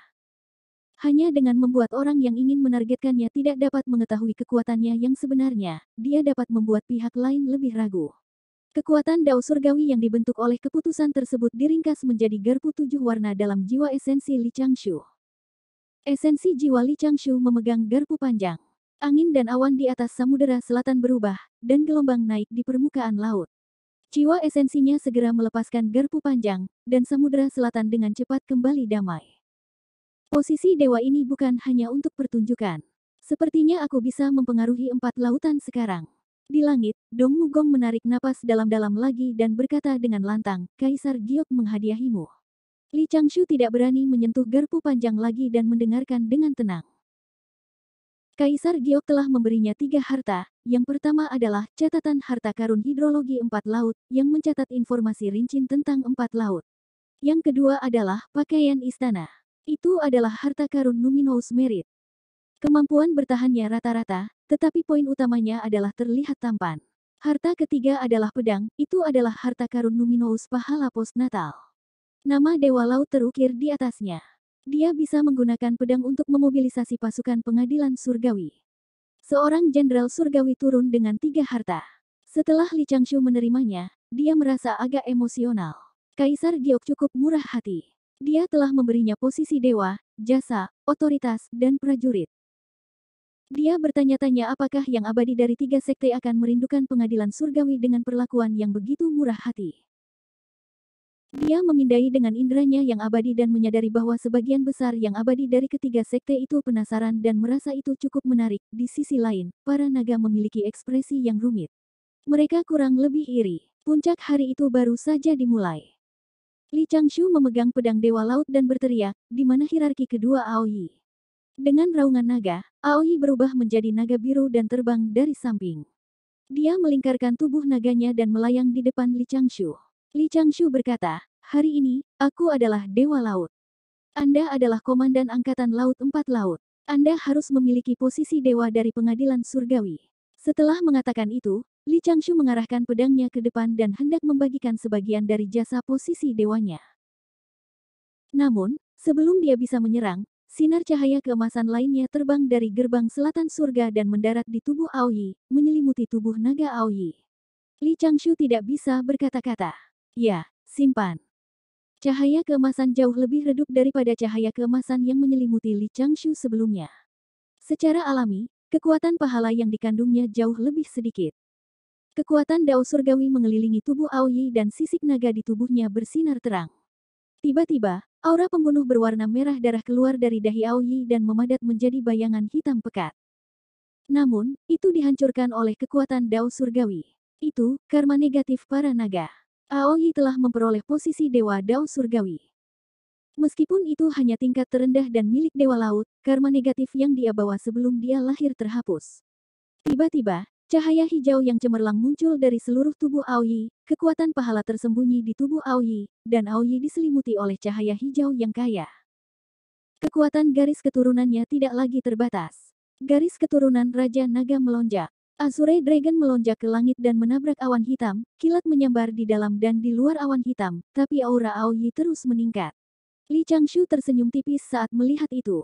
Hanya dengan membuat orang yang ingin menargetkannya tidak dapat mengetahui kekuatannya yang sebenarnya, dia dapat membuat pihak lain lebih ragu. Kekuatan Dao Surgawi yang dibentuk oleh keputusan tersebut diringkas menjadi garpu tujuh warna dalam jiwa esensi Li Changshu. Esensi jiwa Li Changshu memegang garpu panjang. Angin dan awan di atas samudera selatan berubah, dan gelombang naik di permukaan laut. Jiwa esensinya segera melepaskan garpu panjang, dan samudera selatan dengan cepat kembali damai. Posisi dewa ini bukan hanya untuk pertunjukan. Sepertinya aku bisa mempengaruhi empat lautan sekarang. Di langit, Dong Mugong menarik napas dalam-dalam lagi dan berkata dengan lantang, Kaisar Giok menghadiahimu. Li Changshu tidak berani menyentuh garpu panjang lagi dan mendengarkan dengan tenang. Kaisar Giok telah memberinya tiga harta, yang pertama adalah catatan harta karun hidrologi empat laut, yang mencatat informasi rinci tentang empat laut. Yang kedua adalah pakaian istana. Itu adalah harta karun Numinous Merit. Kemampuan bertahannya rata-rata, tetapi poin utamanya adalah terlihat tampan. Harta ketiga adalah pedang, itu adalah harta karun Numinous pahala postnatal. Nama Dewa Laut terukir di atasnya. Dia bisa menggunakan pedang untuk memobilisasi pasukan pengadilan surgawi. Seorang jenderal surgawi turun dengan tiga harta. Setelah Li Changshu menerimanya, dia merasa agak emosional. Kaisar Giok cukup murah hati. Dia telah memberinya posisi dewa, jasa, otoritas, dan prajurit. Dia bertanya-tanya apakah yang abadi dari tiga sekte akan merindukan pengadilan surgawi dengan perlakuan yang begitu murah hati. Dia memindai dengan indranya yang abadi dan menyadari bahwa sebagian besar yang abadi dari ketiga sekte itu penasaran dan merasa itu cukup menarik. Di sisi lain, para naga memiliki ekspresi yang rumit. Mereka kurang lebih iri. Puncak hari itu baru saja dimulai. Li Changshu memegang pedang Dewa Laut dan berteriak, di mana hierarki kedua Aoyi. Dengan raungan naga, Aoi berubah menjadi naga biru dan terbang dari samping. Dia melingkarkan tubuh naganya dan melayang di depan Li Changshu. Li Changshu berkata, hari ini, aku adalah Dewa Laut. Anda adalah Komandan Angkatan Laut Empat Laut. Anda harus memiliki posisi dewa dari pengadilan surgawi. Setelah mengatakan itu, Li Changshu mengarahkan pedangnya ke depan dan hendak membagikan sebagian dari jasa posisi dewanya. Namun, sebelum dia bisa menyerang, Sinar cahaya keemasan lainnya terbang dari gerbang selatan surga dan mendarat di tubuh Aoyi, menyelimuti tubuh naga Aoyi. Li Changshu tidak bisa berkata-kata. Ya, simpan. Cahaya keemasan jauh lebih redup daripada cahaya keemasan yang menyelimuti Li Changshu sebelumnya. Secara alami, kekuatan pahala yang dikandungnya jauh lebih sedikit. Kekuatan dao surgawi mengelilingi tubuh Aoyi dan sisik naga di tubuhnya bersinar terang. Tiba-tiba, aura pembunuh berwarna merah darah keluar dari dahi Aoyi dan memadat menjadi bayangan hitam pekat. Namun, itu dihancurkan oleh kekuatan Dao Surgawi. Itu, karma negatif para naga. Aoyi telah memperoleh posisi Dewa Dao Surgawi. Meskipun itu hanya tingkat terendah dan milik Dewa Laut, karma negatif yang dia bawa sebelum dia lahir terhapus. Tiba-tiba, Cahaya hijau yang cemerlang muncul dari seluruh tubuh Aoyi, kekuatan pahala tersembunyi di tubuh Aoyi, dan Aoyi diselimuti oleh cahaya hijau yang kaya. Kekuatan garis keturunannya tidak lagi terbatas. Garis keturunan Raja Naga melonjak. Azure Dragon melonjak ke langit dan menabrak awan hitam, kilat menyambar di dalam dan di luar awan hitam, tapi aura Aoyi terus meningkat. Li Changshu tersenyum tipis saat melihat itu.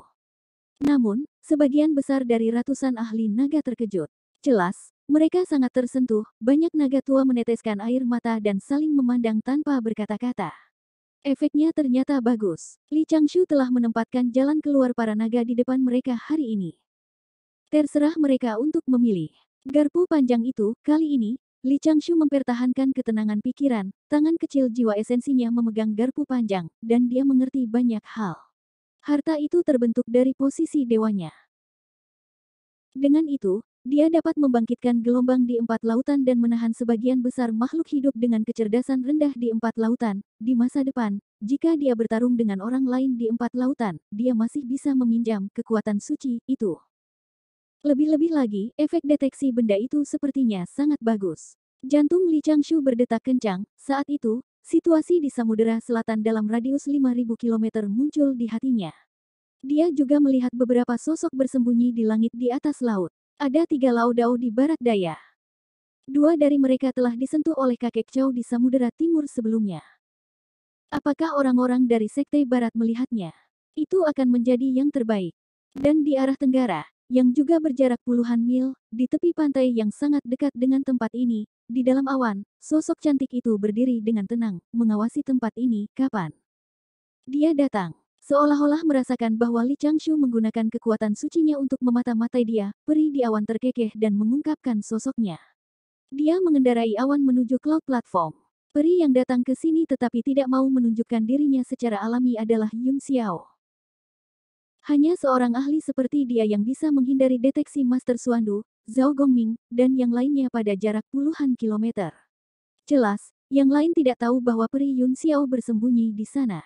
Namun, sebagian besar dari ratusan ahli naga terkejut. Jelas, mereka sangat tersentuh, banyak naga tua meneteskan air mata dan saling memandang tanpa berkata-kata. Efeknya ternyata bagus. Li Changshu telah menempatkan jalan keluar para naga di depan mereka hari ini. Terserah mereka untuk memilih. Garpu panjang itu, kali ini, Li Changshu mempertahankan ketenangan pikiran, tangan kecil jiwa esensinya memegang garpu panjang, dan dia mengerti banyak hal. Harta itu terbentuk dari posisi dewanya. Dengan itu, dia dapat membangkitkan gelombang di empat lautan dan menahan sebagian besar makhluk hidup dengan kecerdasan rendah di empat lautan. Di masa depan, jika dia bertarung dengan orang lain di empat lautan, dia masih bisa meminjam kekuatan suci itu. Lebih-lebih lagi, efek deteksi benda itu sepertinya sangat bagus. Jantung Li Changshu berdetak kencang, saat itu, situasi di Samudera Selatan dalam radius 5000 km muncul di hatinya. Dia juga melihat beberapa sosok bersembunyi di langit di atas laut. Ada tiga laudau di barat daya. Dua dari mereka telah disentuh oleh kakek Chow di Samudera Timur sebelumnya. Apakah orang-orang dari Sekte Barat melihatnya? Itu akan menjadi yang terbaik. Dan di arah tenggara, yang juga berjarak puluhan mil, di tepi pantai yang sangat dekat dengan tempat ini, di dalam awan, sosok cantik itu berdiri dengan tenang, mengawasi tempat ini, kapan? Dia datang. Seolah-olah merasakan bahwa Li Changshu menggunakan kekuatan sucinya untuk memata-matai dia, peri di awan terkekeh dan mengungkapkan sosoknya. Dia mengendarai awan menuju cloud platform. Peri yang datang ke sini tetapi tidak mau menunjukkan dirinya secara alami adalah Yun Xiao. Hanya seorang ahli seperti dia yang bisa menghindari deteksi Master Suandu, Zhao Gongming, dan yang lainnya pada jarak puluhan kilometer. Jelas, yang lain tidak tahu bahwa peri Yun Xiao bersembunyi di sana.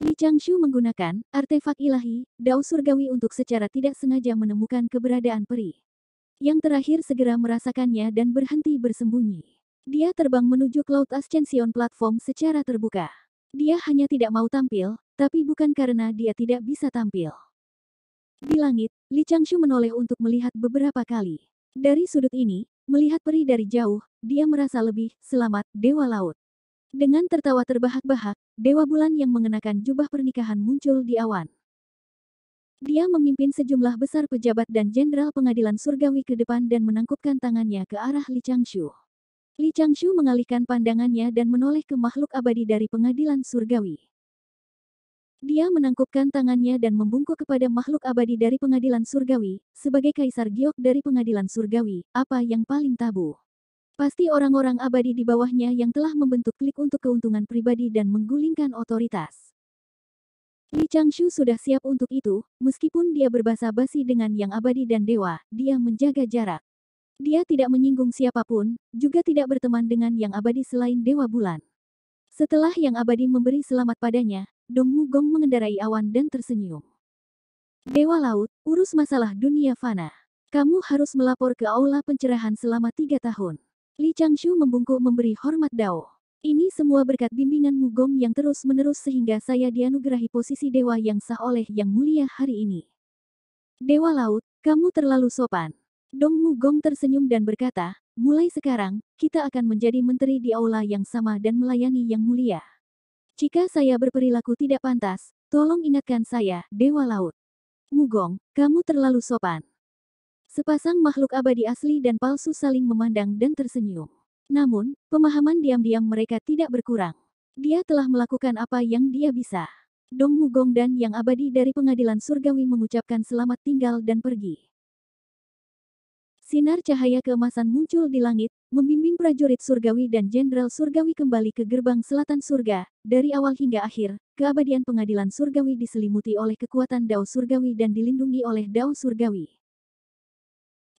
Li Changshu menggunakan artefak ilahi, dao surgawi untuk secara tidak sengaja menemukan keberadaan peri. Yang terakhir segera merasakannya dan berhenti bersembunyi. Dia terbang menuju Cloud Ascension platform secara terbuka. Dia hanya tidak mau tampil, tapi bukan karena dia tidak bisa tampil. Di langit, Li Changshu menoleh untuk melihat beberapa kali. Dari sudut ini, melihat peri dari jauh, dia merasa lebih selamat, Dewa Laut. Dengan tertawa terbahak-bahak, Dewa Bulan yang mengenakan jubah pernikahan muncul di awan. Dia memimpin sejumlah besar pejabat dan jenderal pengadilan surgawi ke depan dan menangkupkan tangannya ke arah Li Changshu. Li Changshu mengalihkan pandangannya dan menoleh ke makhluk abadi dari pengadilan surgawi. Dia menangkupkan tangannya dan membungkuk kepada makhluk abadi dari pengadilan surgawi, sebagai kaisar giok dari pengadilan surgawi, apa yang paling tabu. Pasti orang-orang abadi di bawahnya yang telah membentuk klik untuk keuntungan pribadi dan menggulingkan otoritas. Li Changshu sudah siap untuk itu, meskipun dia berbahasa basi dengan yang abadi dan dewa, dia menjaga jarak. Dia tidak menyinggung siapa pun, juga tidak berteman dengan yang abadi selain Dewa Bulan. Setelah yang abadi memberi selamat padanya, Dong Mugong mengendarai awan dan tersenyum. Dewa Laut, urus masalah dunia fana. Kamu harus melapor ke aula pencerahan selama tiga tahun. Li Changshu membungkuk memberi hormat Dao. Ini semua berkat bimbingan Mugong yang terus-menerus sehingga saya dianugerahi posisi dewa yang sah oleh Yang Mulia hari ini. Dewa Laut, kamu terlalu sopan. Dong Mugong tersenyum dan berkata, mulai sekarang, kita akan menjadi menteri di aula yang sama dan melayani yang mulia. Jika saya berperilaku tidak pantas, tolong ingatkan saya, Dewa Laut. Mugong, kamu terlalu sopan. Sepasang makhluk abadi asli dan palsu saling memandang dan tersenyum. Namun, pemahaman diam-diam mereka tidak berkurang. Dia telah melakukan apa yang dia bisa. Dong Mugong dan yang abadi dari pengadilan surgawi mengucapkan selamat tinggal dan pergi. Sinar cahaya keemasan muncul di langit, membimbing prajurit surgawi dan jenderal surgawi kembali ke gerbang selatan surga. Dari awal hingga akhir, keabadian pengadilan surgawi diselimuti oleh kekuatan dao surgawi dan dilindungi oleh dao surgawi.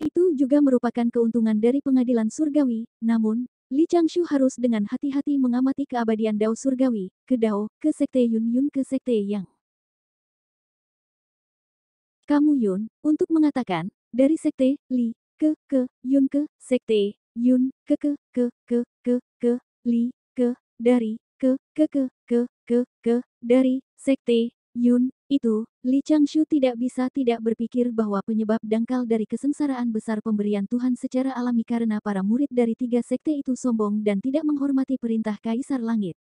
Itu juga merupakan keuntungan dari pengadilan surgawi, namun, Li Changshu harus dengan hati-hati mengamati keabadian dao surgawi, ke dao, ke sekte Yun Yun ke sekte Yang. Kamu Yun, untuk mengatakan, dari sekte, Li, ke ke Yun ke sekte Yun ke ke ke ke ke ke Li ke dari ke ke ke ke ke ke dari sekte Yun itu Li Changshu tidak bisa tidak berpikir bahwa penyebab dangkal dari kesengsaraan besar pemberian Tuhan secara alami karena para murid dari tiga sekte itu sombong dan tidak menghormati perintah Kaisar Langit.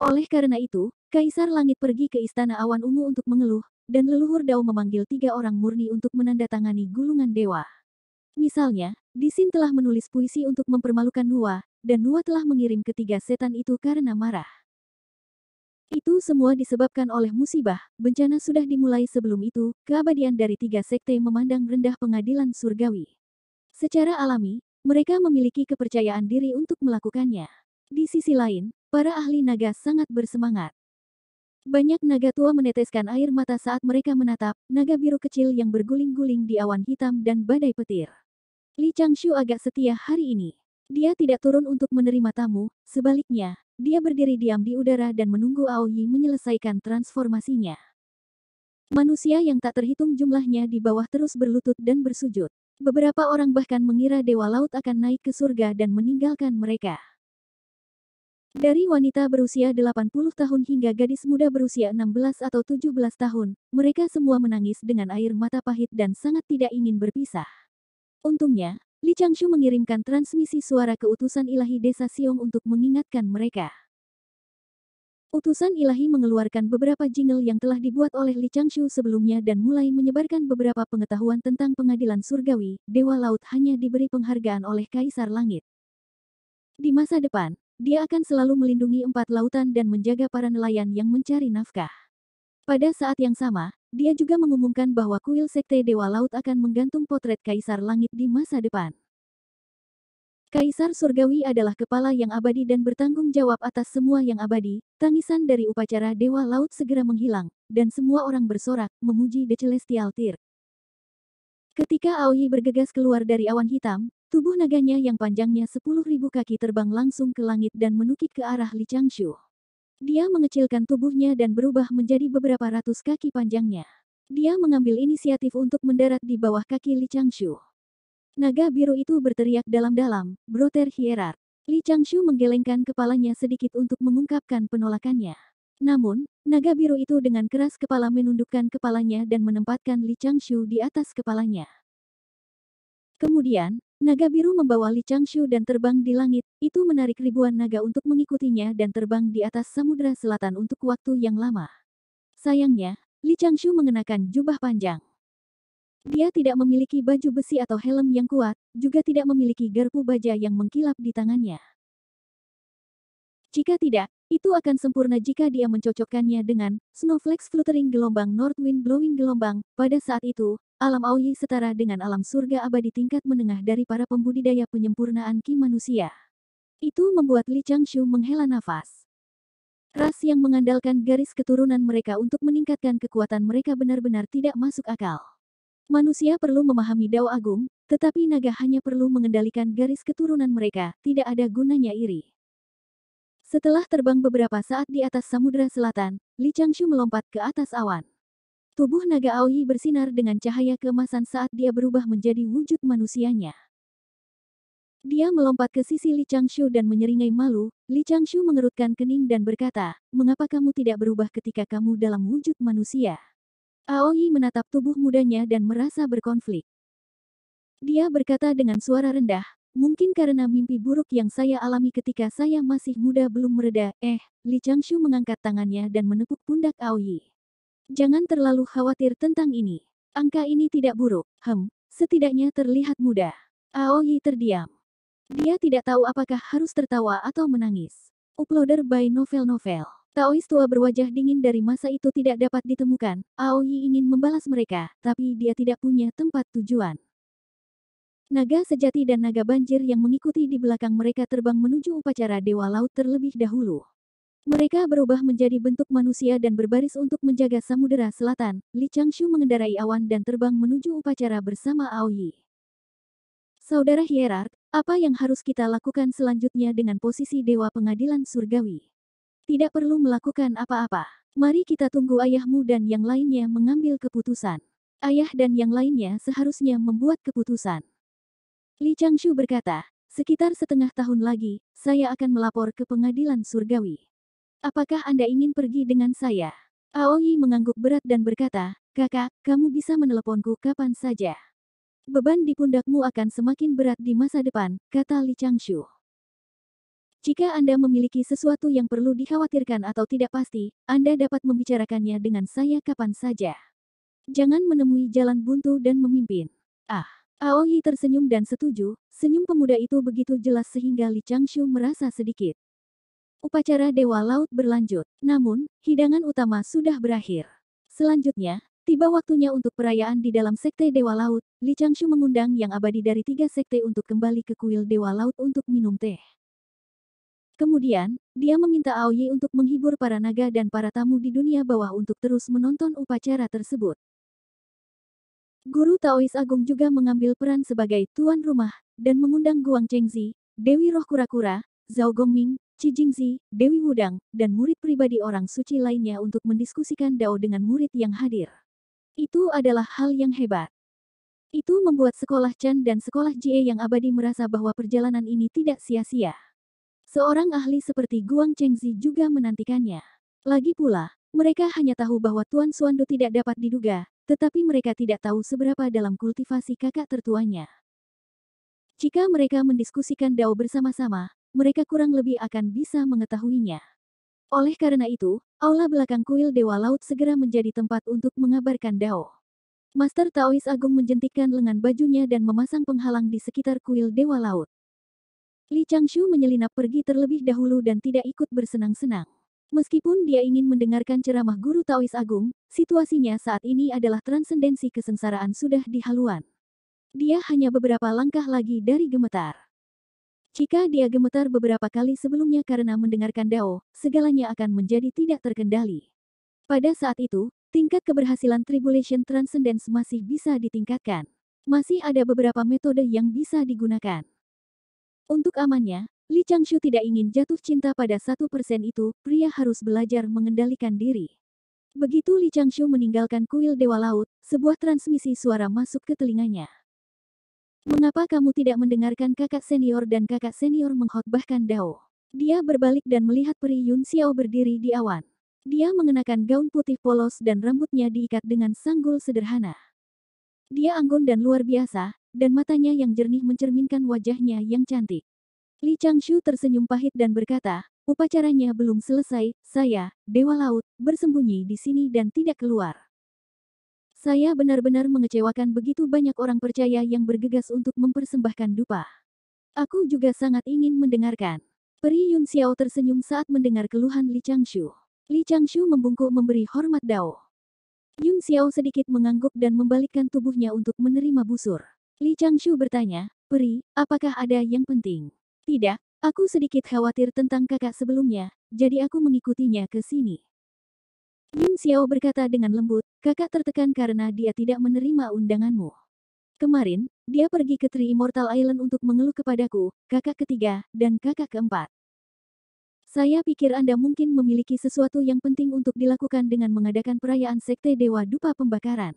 Oleh karena itu, Kaisar Langit pergi ke Istana Awan Ungu untuk mengeluh, dan leluhur Dao memanggil tiga orang murni untuk menandatangani gulungan dewa. Misalnya, Disin telah menulis puisi untuk mempermalukan Nua, dan Nua telah mengirim ketiga setan itu karena marah. Itu semua disebabkan oleh musibah, bencana sudah dimulai sebelum itu, keabadian dari tiga sekte memandang rendah pengadilan surgawi. Secara alami, mereka memiliki kepercayaan diri untuk melakukannya. Di sisi lain, para ahli naga sangat bersemangat. Banyak naga tua meneteskan air mata saat mereka menatap naga biru kecil yang berguling-guling di awan hitam dan badai petir. Li Changshu agak setia hari ini. Dia tidak turun untuk menerima tamu, sebaliknya, dia berdiri diam di udara dan menunggu Aoyi menyelesaikan transformasinya. Manusia yang tak terhitung jumlahnya di bawah terus berlutut dan bersujud. Beberapa orang bahkan mengira Dewa Laut akan naik ke surga dan meninggalkan mereka. Dari wanita berusia 80 tahun hingga gadis muda berusia 16 atau 17 tahun, mereka semua menangis dengan air mata pahit dan sangat tidak ingin berpisah. Untungnya, Li Changshu mengirimkan transmisi suara ke utusan ilahi desa Siong untuk mengingatkan mereka. Utusan ilahi mengeluarkan beberapa jingle yang telah dibuat oleh Li Changshu sebelumnya dan mulai menyebarkan beberapa pengetahuan tentang pengadilan surgawi, Dewa Laut hanya diberi penghargaan oleh Kaisar Langit. Di masa depan, dia akan selalu melindungi empat lautan dan menjaga para nelayan yang mencari nafkah. Pada saat yang sama, dia juga mengumumkan bahwa kuil Sekte Dewa Laut akan menggantung potret Kaisar Langit di masa depan. Kaisar Surgawi adalah kepala yang abadi dan bertanggung jawab atas semua yang abadi. Tangisan dari upacara Dewa Laut segera menghilang, dan semua orang bersorak, memuji The Celestial Tir. Ketika Aoi bergegas keluar dari awan hitam, tubuh naganya yang panjangnya 10.000 kaki terbang langsung ke langit dan menukik ke arah Li Changshu. Dia mengecilkan tubuhnya dan berubah menjadi beberapa ratus kaki panjangnya. Dia mengambil inisiatif untuk mendarat di bawah kaki Li Changshu. Naga biru itu berteriak dalam-dalam, Broter Hierarch. Li Changshu menggelengkan kepalanya sedikit untuk mengungkapkan penolakannya. Namun, naga biru itu dengan keras kepala menundukkan kepalanya dan menempatkan Li Changshu di atas kepalanya. Kemudian, naga biru membawa Li Changshu dan terbang di langit, itu menarik ribuan naga untuk mengikutinya dan terbang di atas samudera selatan untuk waktu yang lama. Sayangnya, Li Changshu mengenakan jubah panjang. Dia tidak memiliki baju besi atau helm yang kuat, juga tidak memiliki garpu baja yang mengkilap di tangannya. Jika tidak, itu akan sempurna jika dia mencocokkannya dengan Snowflakes Fluttering Gelombang North Wind Blowing Gelombang. Pada saat itu, alam Aoyi setara dengan alam surga abadi tingkat menengah dari para pembudidaya penyempurnaan ki manusia. Itu membuat Li Changshu menghela nafas. Ras yang mengandalkan garis keturunan mereka untuk meningkatkan kekuatan mereka benar-benar tidak masuk akal. Manusia perlu memahami Dao Agung, tetapi naga hanya perlu mengendalikan garis keturunan mereka, tidak ada gunanya iri. Setelah terbang beberapa saat di atas Samudra Selatan, Li Changshu melompat ke atas awan. Tubuh naga Aoyi bersinar dengan cahaya keemasan saat dia berubah menjadi wujud manusianya. Dia melompat ke sisi Li Changshu dan menyeringai malu, Li Changshu mengerutkan kening dan berkata, mengapa kamu tidak berubah ketika kamu dalam wujud manusia? Aoi menatap tubuh mudanya dan merasa berkonflik. Dia berkata dengan suara rendah, mungkin karena mimpi buruk yang saya alami ketika saya masih muda belum mereda. Eh, Li Changshu mengangkat tangannya dan menepuk pundak Aoi. Jangan terlalu khawatir tentang ini. Angka ini tidak buruk, hem, setidaknya terlihat muda. Aoi terdiam. Dia tidak tahu apakah harus tertawa atau menangis. Uploader by Novel Novel. Taois tua berwajah dingin dari masa itu tidak dapat ditemukan. Aoi ingin membalas mereka, tapi dia tidak punya tempat tujuan. Naga sejati dan naga banjir yang mengikuti di belakang mereka terbang menuju upacara Dewa Laut terlebih dahulu. Mereka berubah menjadi bentuk manusia dan berbaris untuk menjaga Samudera Selatan. Li Changshu mengendarai awan dan terbang menuju upacara bersama Aoi. Saudara Hierarch, apa yang harus kita lakukan selanjutnya dengan posisi Dewa Pengadilan Surgawi? Tidak perlu melakukan apa-apa. Mari kita tunggu ayahmu dan yang lainnya mengambil keputusan. Ayah dan yang lainnya seharusnya membuat keputusan. Li Changshu berkata, sekitar setengah tahun lagi, saya akan melapor ke pengadilan surgawi. Apakah Anda ingin pergi dengan saya? Aoi mengangguk berat dan berkata, kakak, kamu bisa meneleponku kapan saja. Beban di pundakmu akan semakin berat di masa depan, kata Li Changshu. Jika Anda memiliki sesuatu yang perlu dikhawatirkan atau tidak pasti, Anda dapat membicarakannya dengan saya kapan saja. Jangan menemui jalan buntu dan memimpin. Ah, Aoi tersenyum dan setuju, senyum pemuda itu begitu jelas sehingga Li Changshu merasa sedikit Upacara Dewa Laut berlanjut, namun, hidangan utama sudah berakhir. Selanjutnya, tiba waktunya untuk perayaan di dalam Sekte Dewa Laut, Li Changshu mengundang yang abadi dari tiga sekte untuk kembali ke kuil Dewa Laut untuk minum teh. Kemudian, dia meminta Aoyi untuk menghibur para naga dan para tamu di dunia bawah untuk terus menonton upacara tersebut. Guru Taois Agung juga mengambil peran sebagai tuan rumah, dan mengundang Guang Chengzi, Dewi Roh Kura-Kura, Zhao Gongming, Qi Jingzi, Dewi Wudang, dan murid pribadi orang suci lainnya untuk mendiskusikan Dao dengan murid yang hadir. Itu adalah hal yang hebat. Itu membuat sekolah Chan dan sekolah Jie yang abadi merasa bahwa perjalanan ini tidak sia-sia. Seorang ahli seperti Guang Chengzi juga menantikannya. Lagi pula, mereka hanya tahu bahwa Tuan Suandu tidak dapat diduga, tetapi mereka tidak tahu seberapa dalam kultivasi kakak tertuanya. Jika mereka mendiskusikan Dao bersama-sama, mereka kurang lebih akan bisa mengetahuinya. Oleh karena itu, aula belakang kuil Dewa Laut segera menjadi tempat untuk mengabarkan Dao. Master Taois Agung menjentikkan lengan bajunya dan memasang penghalang di sekitar kuil Dewa Laut. Li Changshu menyelinap pergi terlebih dahulu dan tidak ikut bersenang-senang. Meskipun dia ingin mendengarkan ceramah guru Taois Agung, situasinya saat ini adalah transendensi kesengsaraan sudah di haluan. Dia hanya beberapa langkah lagi dari gemetar. Jika dia gemetar beberapa kali sebelumnya karena mendengarkan Dao, segalanya akan menjadi tidak terkendali. Pada saat itu, tingkat keberhasilan Tribulation Transcendence masih bisa ditingkatkan. Masih ada beberapa metode yang bisa digunakan. Untuk amannya, Li Changshu tidak ingin jatuh cinta pada satu persen itu, pria harus belajar mengendalikan diri. Begitu Li Changshu meninggalkan kuil Dewa Laut, sebuah transmisi suara masuk ke telinganya. Mengapa kamu tidak mendengarkan kakak senior dan kakak senior mengkhotbahkan Dao? Dia berbalik dan melihat peri Yun Xiao berdiri di awan. Dia mengenakan gaun putih polos dan rambutnya diikat dengan sanggul sederhana. Dia anggun dan luar biasa, dan matanya yang jernih mencerminkan wajahnya yang cantik. Li Changshu tersenyum pahit dan berkata, upacaranya belum selesai, saya, Dewa Laut, bersembunyi di sini dan tidak keluar. Saya benar-benar mengecewakan begitu banyak orang percaya yang bergegas untuk mempersembahkan dupa. Aku juga sangat ingin mendengarkan. Peri Yun Xiao tersenyum saat mendengar keluhan Li Changshu. Li Changshu membungkuk memberi hormat Dao. Yun Xiao sedikit mengangguk dan membalikkan tubuhnya untuk menerima busur. Li Changshu bertanya, Peri, apakah ada yang penting? Tidak, aku sedikit khawatir tentang kakak sebelumnya, jadi aku mengikutinya ke sini. Yun Xiao berkata dengan lembut, kakak tertekan karena dia tidak menerima undanganmu. Kemarin, dia pergi ke Tri Immortal Island untuk mengeluh kepadaku, kakak ketiga, dan kakak keempat. Saya pikir Anda mungkin memiliki sesuatu yang penting untuk dilakukan dengan mengadakan perayaan Sekte Dewa Dupa Pembakaran.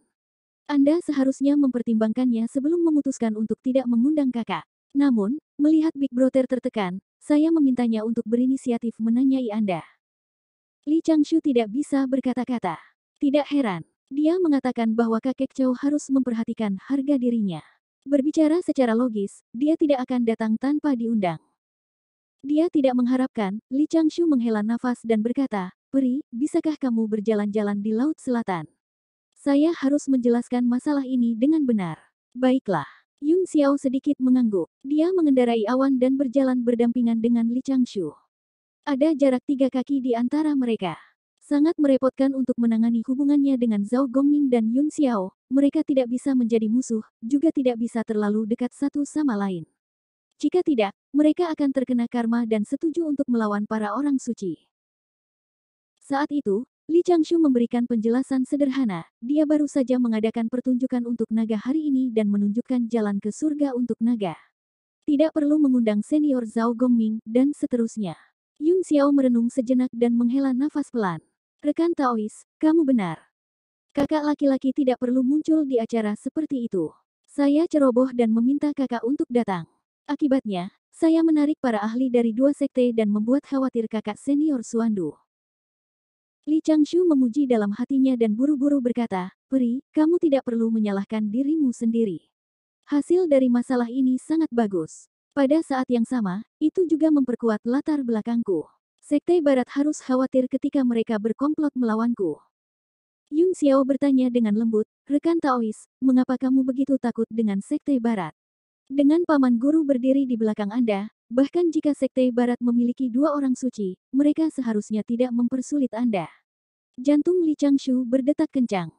Anda seharusnya mempertimbangkannya sebelum memutuskan untuk tidak mengundang kakak. Namun, melihat Big Brother tertekan, saya memintanya untuk berinisiatif menanyai Anda. Li Changshu tidak bisa berkata-kata. Tidak heran. Dia mengatakan bahwa kakek Chow harus memperhatikan harga dirinya. Berbicara secara logis, dia tidak akan datang tanpa diundang. Dia tidak mengharapkan, Li Changshu menghela nafas dan berkata, Peri, bisakah kamu berjalan-jalan di Laut Selatan? Saya harus menjelaskan masalah ini dengan benar. Baiklah. Yun Xiao sedikit mengangguk. Dia mengendarai awan dan berjalan berdampingan dengan Li Changshu. Ada jarak tiga kaki di antara mereka. Sangat merepotkan untuk menangani hubungannya dengan Zhao Gongming dan Yun Xiao, mereka tidak bisa menjadi musuh, juga tidak bisa terlalu dekat satu sama lain. Jika tidak, mereka akan terkena karma dan setuju untuk melawan para orang suci. Saat itu, Li Changshu memberikan penjelasan sederhana, dia baru saja mengadakan pertunjukan untuk naga hari ini dan menunjukkan jalan ke surga untuk naga. Tidak perlu mengundang senior Zhao Gongming, dan seterusnya. Yun Xiao merenung sejenak dan menghela nafas pelan. Rekan Taois, kamu benar. Kakak laki-laki tidak perlu muncul di acara seperti itu. Saya ceroboh dan meminta kakak untuk datang. Akibatnya, saya menarik para ahli dari dua sekte dan membuat khawatir kakak senior Suandu. Li Changshu memuji dalam hatinya dan buru-buru berkata, Peri, kamu tidak perlu menyalahkan dirimu sendiri. Hasil dari masalah ini sangat bagus. Pada saat yang sama, itu juga memperkuat latar belakangku. Sekte Barat harus khawatir ketika mereka berkomplot melawanku. Yun Xiao bertanya dengan lembut, rekan Taois, mengapa kamu begitu takut dengan Sekte Barat? Dengan paman guru berdiri di belakang Anda, bahkan jika Sekte Barat memiliki dua orang suci, mereka seharusnya tidak mempersulit Anda. Jantung Li Changshu berdetak kencang.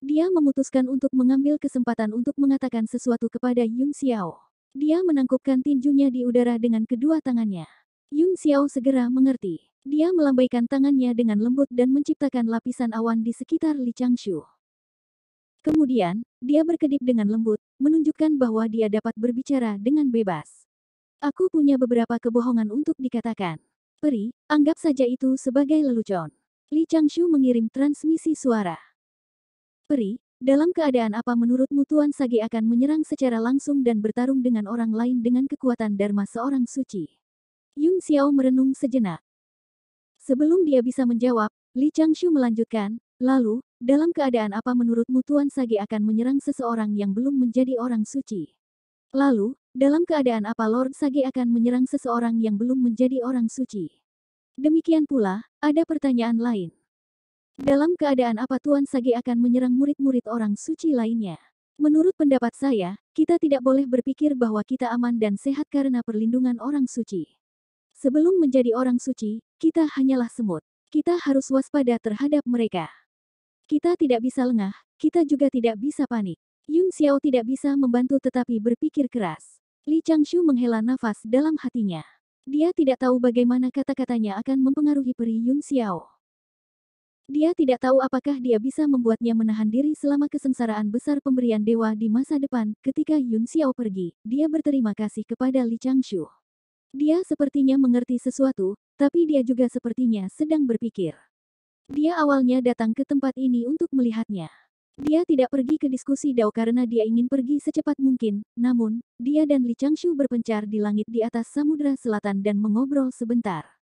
Dia memutuskan untuk mengambil kesempatan untuk mengatakan sesuatu kepada Yun Xiao. Dia menangkupkan tinjunya di udara dengan kedua tangannya. Yun Xiao segera mengerti. Dia melambaikan tangannya dengan lembut dan menciptakan lapisan awan di sekitar Li Changshu. Kemudian, dia berkedip dengan lembut, menunjukkan bahwa dia dapat berbicara dengan bebas. Aku punya beberapa kebohongan untuk dikatakan. Peri, anggap saja itu sebagai lelucon. Li Changshu mengirim transmisi suara. Peri, dalam keadaan apa menurutmu Tuan Sage akan menyerang secara langsung dan bertarung dengan orang lain dengan kekuatan Dharma seorang suci? Yun Xiao merenung sejenak. Sebelum dia bisa menjawab, Li Changshu melanjutkan, lalu, dalam keadaan apa menurutmu Tuan Sage akan menyerang seseorang yang belum menjadi orang suci? Lalu, dalam keadaan apa Lord Sage akan menyerang seseorang yang belum menjadi orang suci? Demikian pula, ada pertanyaan lain. Dalam keadaan apa Tuan Sage akan menyerang murid-murid orang suci lainnya? Menurut pendapat saya, kita tidak boleh berpikir bahwa kita aman dan sehat karena perlindungan orang suci. Sebelum menjadi orang suci, kita hanyalah semut. Kita harus waspada terhadap mereka. Kita tidak bisa lengah, kita juga tidak bisa panik. Yun Xiao tidak bisa membantu tetapi berpikir keras. Li Changshu menghela nafas dalam hatinya. Dia tidak tahu bagaimana kata-katanya akan mempengaruhi peri Yun Xiao. Dia tidak tahu apakah dia bisa membuatnya menahan diri selama kesengsaraan besar pemberian dewa di masa depan. Ketika Yun Xiao pergi, dia berterima kasih kepada Li Changshu. Dia sepertinya mengerti sesuatu, tapi dia juga sepertinya sedang berpikir. Dia awalnya datang ke tempat ini untuk melihatnya. Dia tidak pergi ke diskusi Dao karena dia ingin pergi secepat mungkin, namun, dia dan Li Changshu berpencar di langit di atas Samudra Selatan dan mengobrol sebentar.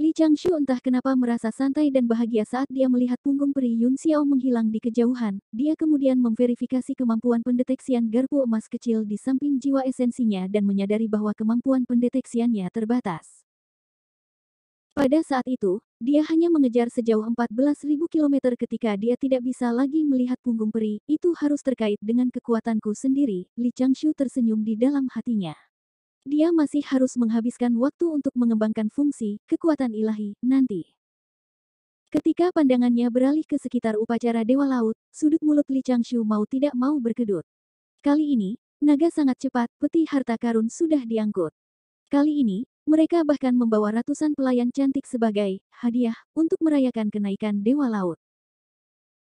Li Changshu entah kenapa merasa santai dan bahagia saat dia melihat punggung peri Yun Xiao menghilang di kejauhan. Dia kemudian memverifikasi kemampuan pendeteksian garpu emas kecil di samping jiwa esensinya dan menyadari bahwa kemampuan pendeteksiannya terbatas. Pada saat itu, dia hanya mengejar sejauh 14.000 km ketika dia tidak bisa lagi melihat punggung peri, itu harus terkait dengan kekuatanku sendiri, Li Changshu tersenyum di dalam hatinya. Dia masih harus menghabiskan waktu untuk mengembangkan fungsi, kekuatan ilahi, nanti. Ketika pandangannya beralih ke sekitar upacara Dewa Laut, sudut mulut Li Changshu mau tidak mau berkedut. Kali ini, naga sangat cepat, peti harta karun sudah diangkut. Kali ini, mereka bahkan membawa ratusan pelayan cantik sebagai hadiah untuk merayakan kenaikan Dewa Laut.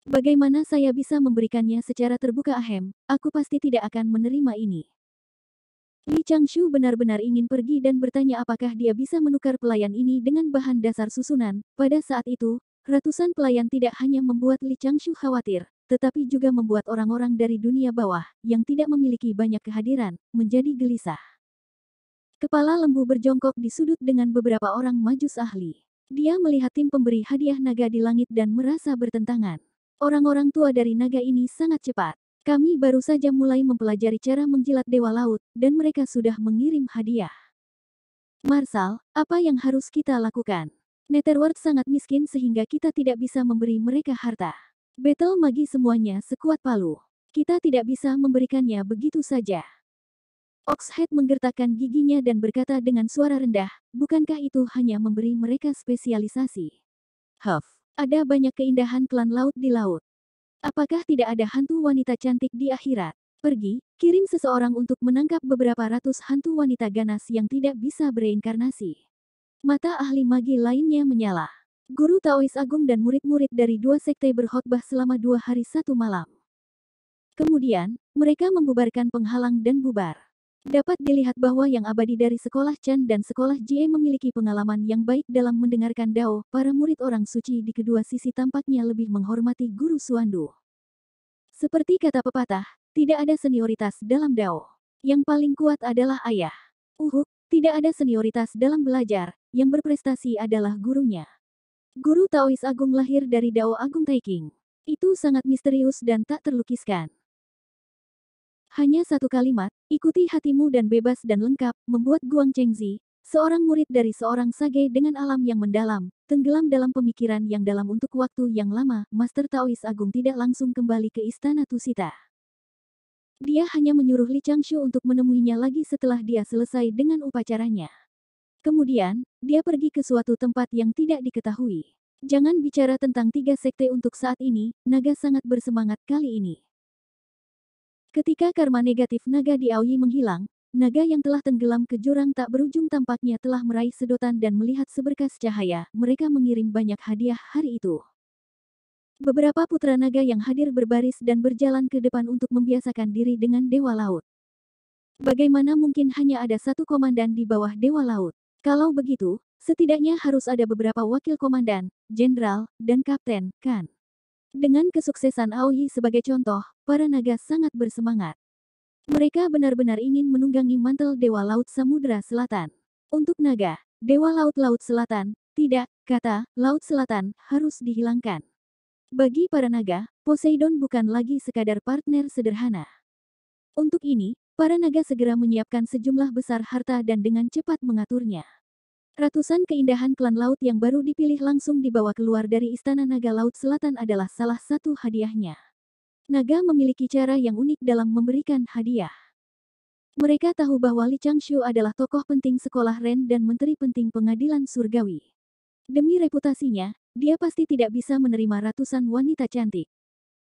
Bagaimana saya bisa memberikannya secara terbuka ahem, aku pasti tidak akan menerima ini. Li Changshu benar-benar ingin pergi dan bertanya apakah dia bisa menukar pelayan ini dengan bahan dasar susunan. Pada saat itu, ratusan pelayan tidak hanya membuat Li Changshu khawatir, tetapi juga membuat orang-orang dari dunia bawah, yang tidak memiliki banyak kehadiran, menjadi gelisah. Kepala lembu berjongkok di sudut dengan beberapa orang majus ahli. Dia melihat tim pemberi hadiah naga di langit dan merasa bertentangan. Orang-orang tua dari naga ini sangat cepat. Kami baru saja mulai mempelajari cara menjilat dewa laut, dan mereka sudah mengirim hadiah. Marsal, apa yang harus kita lakukan? Netherworld sangat miskin sehingga kita tidak bisa memberi mereka harta. Battle magi semuanya sekuat palu. Kita tidak bisa memberikannya begitu saja. Oxhead menggertakkan giginya dan berkata dengan suara rendah, bukankah itu hanya memberi mereka spesialisasi? Huff, ada banyak keindahan klan laut di laut. Apakah tidak ada hantu wanita cantik di akhirat? Pergi, kirim seseorang untuk menangkap beberapa ratus hantu wanita ganas yang tidak bisa bereinkarnasi. Mata ahli magi lainnya menyala. Guru Taois Agung dan murid-murid dari dua sekte berkhotbah selama dua hari satu malam. Kemudian, mereka membubarkan penghalang dan bubar. Dapat dilihat bahwa yang abadi dari sekolah Chan dan sekolah Jie memiliki pengalaman yang baik dalam mendengarkan Dao. Para murid orang suci di kedua sisi tampaknya lebih menghormati guru Suandu. Seperti kata pepatah, tidak ada senioritas dalam Dao. Yang paling kuat adalah ayah. Uhuk, tidak ada senioritas dalam belajar, yang berprestasi adalah gurunya. Guru Taois Agung lahir dari Dao Agung Taiking. Itu sangat misterius dan tak terlukiskan. Hanya satu kalimat, ikuti hatimu dan bebas dan lengkap, membuat Guang Chengzi, seorang murid dari seorang sage dengan alam yang mendalam, tenggelam dalam pemikiran yang dalam untuk waktu yang lama, Master Taois Agung tidak langsung kembali ke Istana Tusita. Dia hanya menyuruh Li Changshu untuk menemuinya lagi setelah dia selesai dengan upacaranya. Kemudian, dia pergi ke suatu tempat yang tidak diketahui. Jangan bicara tentang tiga sekte untuk saat ini, naga sangat bersemangat kali ini. Ketika karma negatif naga di Aoyi menghilang, naga yang telah tenggelam ke jurang tak berujung tampaknya telah meraih sedotan dan melihat seberkas cahaya, mereka mengirim banyak hadiah hari itu. Beberapa putra naga yang hadir berbaris dan berjalan ke depan untuk membiasakan diri dengan Dewa Laut. Bagaimana mungkin hanya ada satu komandan di bawah Dewa Laut? Kalau begitu, setidaknya harus ada beberapa wakil komandan, jenderal, dan kapten, kan? Dengan kesuksesan Aoyi sebagai contoh, para naga sangat bersemangat. Mereka benar-benar ingin menunggangi mantel Dewa Laut Samudra Selatan. Untuk naga, Dewa Laut Laut Selatan, tidak, kata, Laut Selatan, harus dihilangkan. Bagi para naga, Poseidon bukan lagi sekadar partner sederhana. Untuk ini, para naga segera menyiapkan sejumlah besar harta dan dengan cepat mengaturnya. Ratusan keindahan klan laut yang baru dipilih langsung dibawa keluar dari Istana Naga Laut Selatan adalah salah satu hadiahnya. Naga memiliki cara yang unik dalam memberikan hadiah. Mereka tahu bahwa Li Changshu adalah tokoh penting sekolah Ren dan menteri penting pengadilan surgawi. Demi reputasinya, dia pasti tidak bisa menerima ratusan wanita cantik.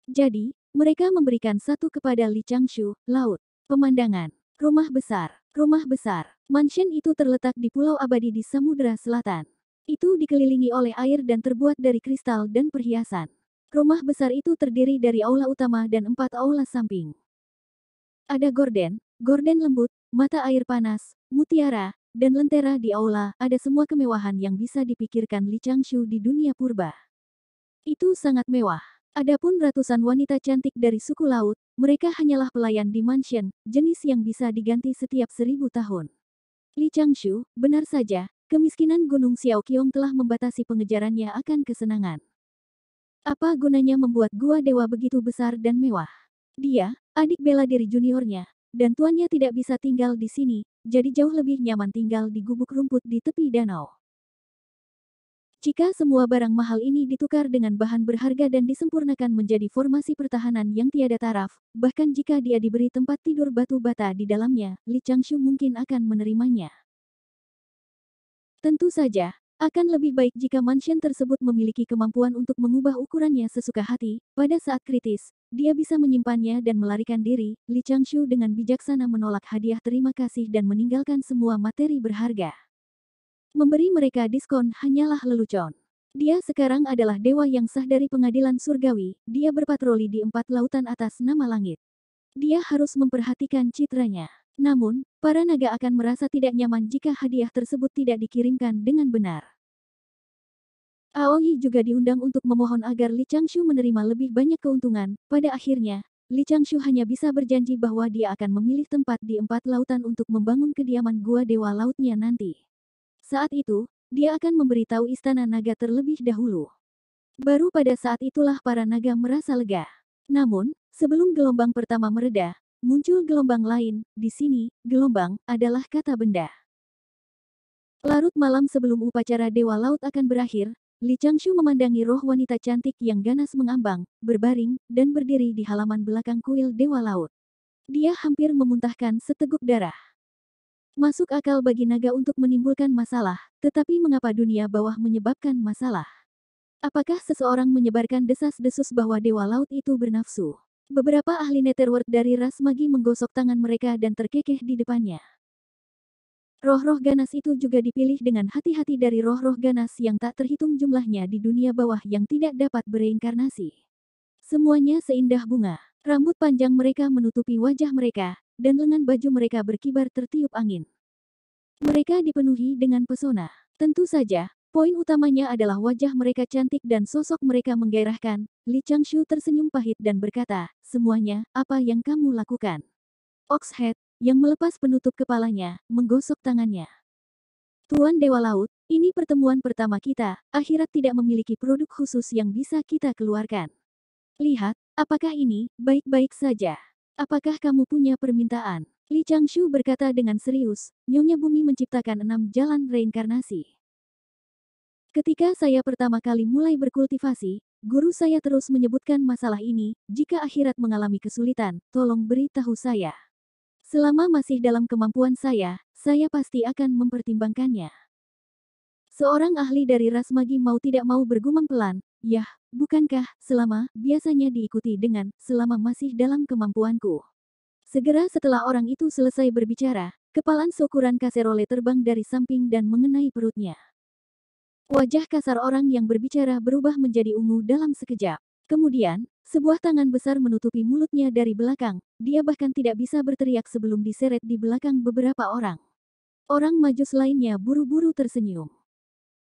Jadi, mereka memberikan satu kepada Li Changshu, laut, pemandangan, rumah besar, rumah besar. Mansion itu terletak di pulau abadi di Samudra Selatan. Itu dikelilingi oleh air dan terbuat dari kristal dan perhiasan. Rumah besar itu terdiri dari aula utama dan empat aula samping. Ada gorden, gorden lembut, mata air panas, mutiara, dan lentera di aula, ada semua kemewahan yang bisa dipikirkan Li Changshu di dunia purba. Itu sangat mewah. Adapun ratusan wanita cantik dari suku laut, mereka hanyalah pelayan di mansion, jenis yang bisa diganti setiap seribu tahun. Li Changshu, benar saja, kemiskinan Gunung Xiaoqiong telah membatasi pengejarannya akan kesenangan. Apa gunanya membuat gua dewa begitu besar dan mewah? Dia, adik bela diri juniornya, dan tuannya tidak bisa tinggal di sini, jadi jauh lebih nyaman tinggal di gubuk rumput di tepi danau. Jika semua barang mahal ini ditukar dengan bahan berharga dan disempurnakan menjadi formasi pertahanan yang tiada taraf, bahkan jika dia diberi tempat tidur batu bata di dalamnya, Li Changshu mungkin akan menerimanya. Tentu saja, akan lebih baik jika mansion tersebut memiliki kemampuan untuk mengubah ukurannya sesuka hati. Pada saat kritis, dia bisa menyimpannya dan melarikan diri. Li Changshu dengan bijaksana menolak hadiah terima kasih dan meninggalkan semua materi berharga. Memberi mereka diskon hanyalah lelucon. Dia sekarang adalah dewa yang sah dari pengadilan surgawi. Dia berpatroli di empat lautan atas nama langit. Dia harus memperhatikan citranya. Namun, para naga akan merasa tidak nyaman jika hadiah tersebut tidak dikirimkan dengan benar. Aoi juga diundang untuk memohon agar Li Changshu menerima lebih banyak keuntungan. Pada akhirnya, Li Changshu hanya bisa berjanji bahwa dia akan memilih tempat di empat lautan untuk membangun kediaman gua dewa lautnya nanti. Saat itu, dia akan memberitahu istana naga terlebih dahulu. Baru pada saat itulah para naga merasa lega. Namun, sebelum gelombang pertama mereda, Muncul gelombang lain, di sini, gelombang, adalah kata benda. Larut malam sebelum upacara Dewa Laut akan berakhir, Li Changshu memandangi roh wanita cantik yang ganas mengambang, berbaring, dan berdiri di halaman belakang kuil Dewa Laut. Dia hampir memuntahkan seteguk darah. Masuk akal bagi naga untuk menimbulkan masalah, tetapi mengapa dunia bawah menyebabkan masalah? Apakah seseorang menyebarkan desas-desus bahwa Dewa Laut itu bernafsu? Beberapa ahli netherworld dari ras magi menggosok tangan mereka dan terkekeh di depannya. Roh-roh ganas itu juga dipilih dengan hati-hati dari roh-roh ganas yang tak terhitung jumlahnya di dunia bawah yang tidak dapat bereinkarnasi. Semuanya seindah bunga. Rambut panjang mereka menutupi wajah mereka, dan lengan baju mereka berkibar tertiup angin. Mereka dipenuhi dengan pesona. Tentu saja, Poin utamanya adalah wajah mereka cantik dan sosok mereka menggairahkan. Li Changshu tersenyum pahit dan berkata, semuanya, apa yang kamu lakukan? Oxhead, yang melepas penutup kepalanya, menggosok tangannya. Tuan Dewa Laut, ini pertemuan pertama kita, akhirat tidak memiliki produk khusus yang bisa kita keluarkan. Lihat, apakah ini, baik-baik saja. Apakah kamu punya permintaan? Li Changshu berkata dengan serius, Nyonya Bumi menciptakan enam jalan reinkarnasi. Ketika saya pertama kali mulai berkultivasi, guru saya terus menyebutkan masalah ini, jika akhirat mengalami kesulitan, tolong beritahu saya. Selama masih dalam kemampuan saya, saya pasti akan mempertimbangkannya. Seorang ahli dari ras magi mau tidak mau bergumam pelan, yah, bukankah, selama, biasanya diikuti dengan, selama masih dalam kemampuanku. Segera setelah orang itu selesai berbicara, kepalan seukuran kaserole terbang dari samping dan mengenai perutnya. Wajah kasar orang yang berbicara berubah menjadi ungu dalam sekejap. Kemudian, sebuah tangan besar menutupi mulutnya dari belakang, dia bahkan tidak bisa berteriak sebelum diseret di belakang beberapa orang. Orang majus lainnya buru-buru tersenyum.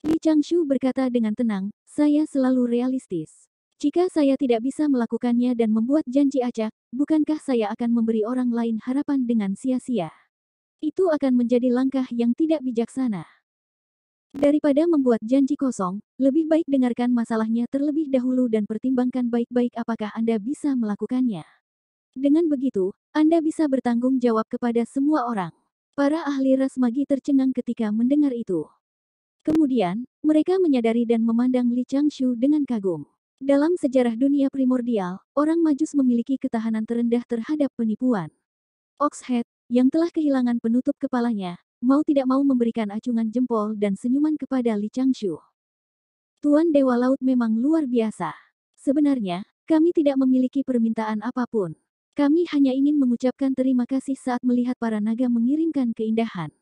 Li Changshu berkata dengan tenang, saya selalu realistis. Jika saya tidak bisa melakukannya dan membuat janji acak, bukankah saya akan memberi orang lain harapan dengan sia-sia? Itu akan menjadi langkah yang tidak bijaksana. Daripada membuat janji kosong, lebih baik dengarkan masalahnya terlebih dahulu dan pertimbangkan baik-baik apakah Anda bisa melakukannya. Dengan begitu, Anda bisa bertanggung jawab kepada semua orang. Para ahli ras magi tercengang ketika mendengar itu. Kemudian, mereka menyadari dan memandang Li Changshu dengan kagum. Dalam sejarah dunia primordial, orang Majus memiliki ketahanan terendah terhadap penipuan. Oxhead, yang telah kehilangan penutup kepalanya, mau tidak mau memberikan acungan jempol dan senyuman kepada Li Changshu. Tuan Dewa Laut memang luar biasa. Sebenarnya, kami tidak memiliki permintaan apa pun. Kami hanya ingin mengucapkan terima kasih saat melihat para naga mengirimkan keindahan.